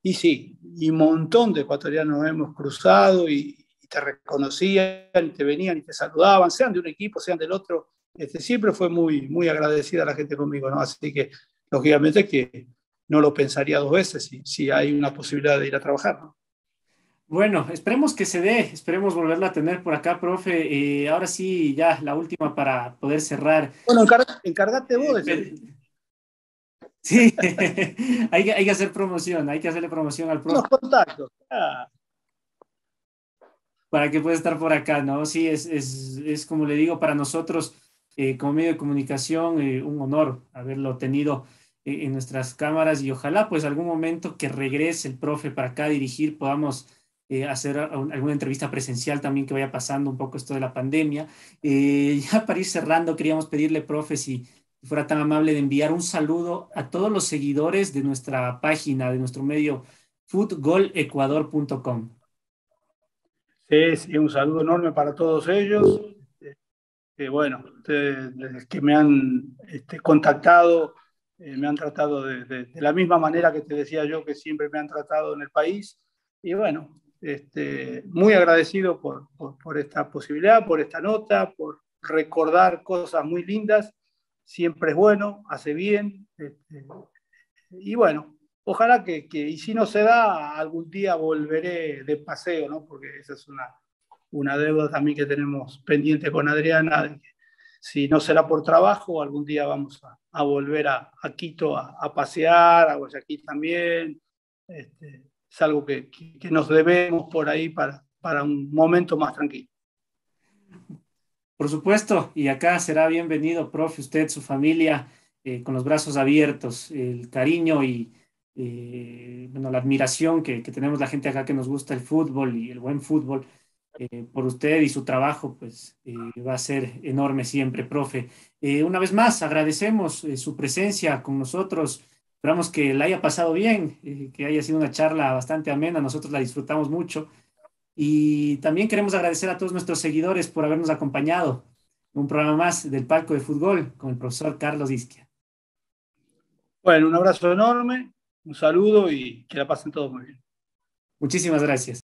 Y sí, y un montón de ecuatorianos hemos cruzado y, y te reconocían, y te venían y te saludaban, sean de un equipo, sean del otro. Este, siempre fue muy, muy agradecida la gente conmigo, ¿no? Así que, lógicamente, que no lo pensaría dos veces si, si hay una posibilidad de ir a trabajar. ¿no? Bueno, esperemos que se dé, esperemos volverla a tener por acá, profe. Eh, ahora sí, ya la última para poder cerrar. Bueno, encarga, encárgate vos. De sí, hay, que, hay que hacer promoción, hay que hacerle promoción al profe. Los contactos. Ah. Para que pueda estar por acá, ¿no? Sí, es, es, es como le digo, para nosotros, eh, como medio de comunicación, eh, un honor haberlo tenido en nuestras cámaras y ojalá pues algún momento que regrese el profe para acá a dirigir podamos eh, hacer alguna entrevista presencial también que vaya pasando un poco esto de la pandemia. Eh, ya para ir cerrando, queríamos pedirle, profe, si fuera tan amable de enviar un saludo a todos los seguidores de nuestra página, de nuestro medio footgolecuador.com. Sí, sí, un saludo enorme para todos ellos. Eh, bueno, ustedes que me han este, contactado eh, me han tratado de, de, de, la misma manera que te decía yo que siempre me han tratado en el país. Y bueno, este, muy agradecido por, por, por, esta posibilidad, por esta nota, por recordar cosas muy lindas. Siempre es bueno, hace bien. Este, y bueno, ojalá que, y si no se da, algún día volveré de paseo, ¿no? Porque esa es una, una deuda también que tenemos pendiente con Adriana, si no será por trabajo, algún día vamos a, volver a, Quito a, a, pasear, a Guayaquil también. Este, es algo que, que, nos debemos por ahí para, para un momento más tranquilo. Por supuesto, y acá será bienvenido, profe, usted, su familia, eh, con los brazos abiertos, el cariño y eh, bueno, la admiración que, tenemos la gente acá que nos gusta el fútbol y el buen fútbol eh, por usted y su trabajo, pues va a ser enorme siempre, profe. Una vez más, agradecemos su presencia con nosotros. Esperamos que la haya pasado bien, que haya sido una charla bastante amena. Nosotros la disfrutamos mucho. Y también queremos agradecer a todos nuestros seguidores por habernos acompañado en un programa más del Palco de Fútbol con el profesor Carlos Isquia. Bueno, un abrazo enorme, un saludo y que la pasen todos muy bien. Muchísimas gracias.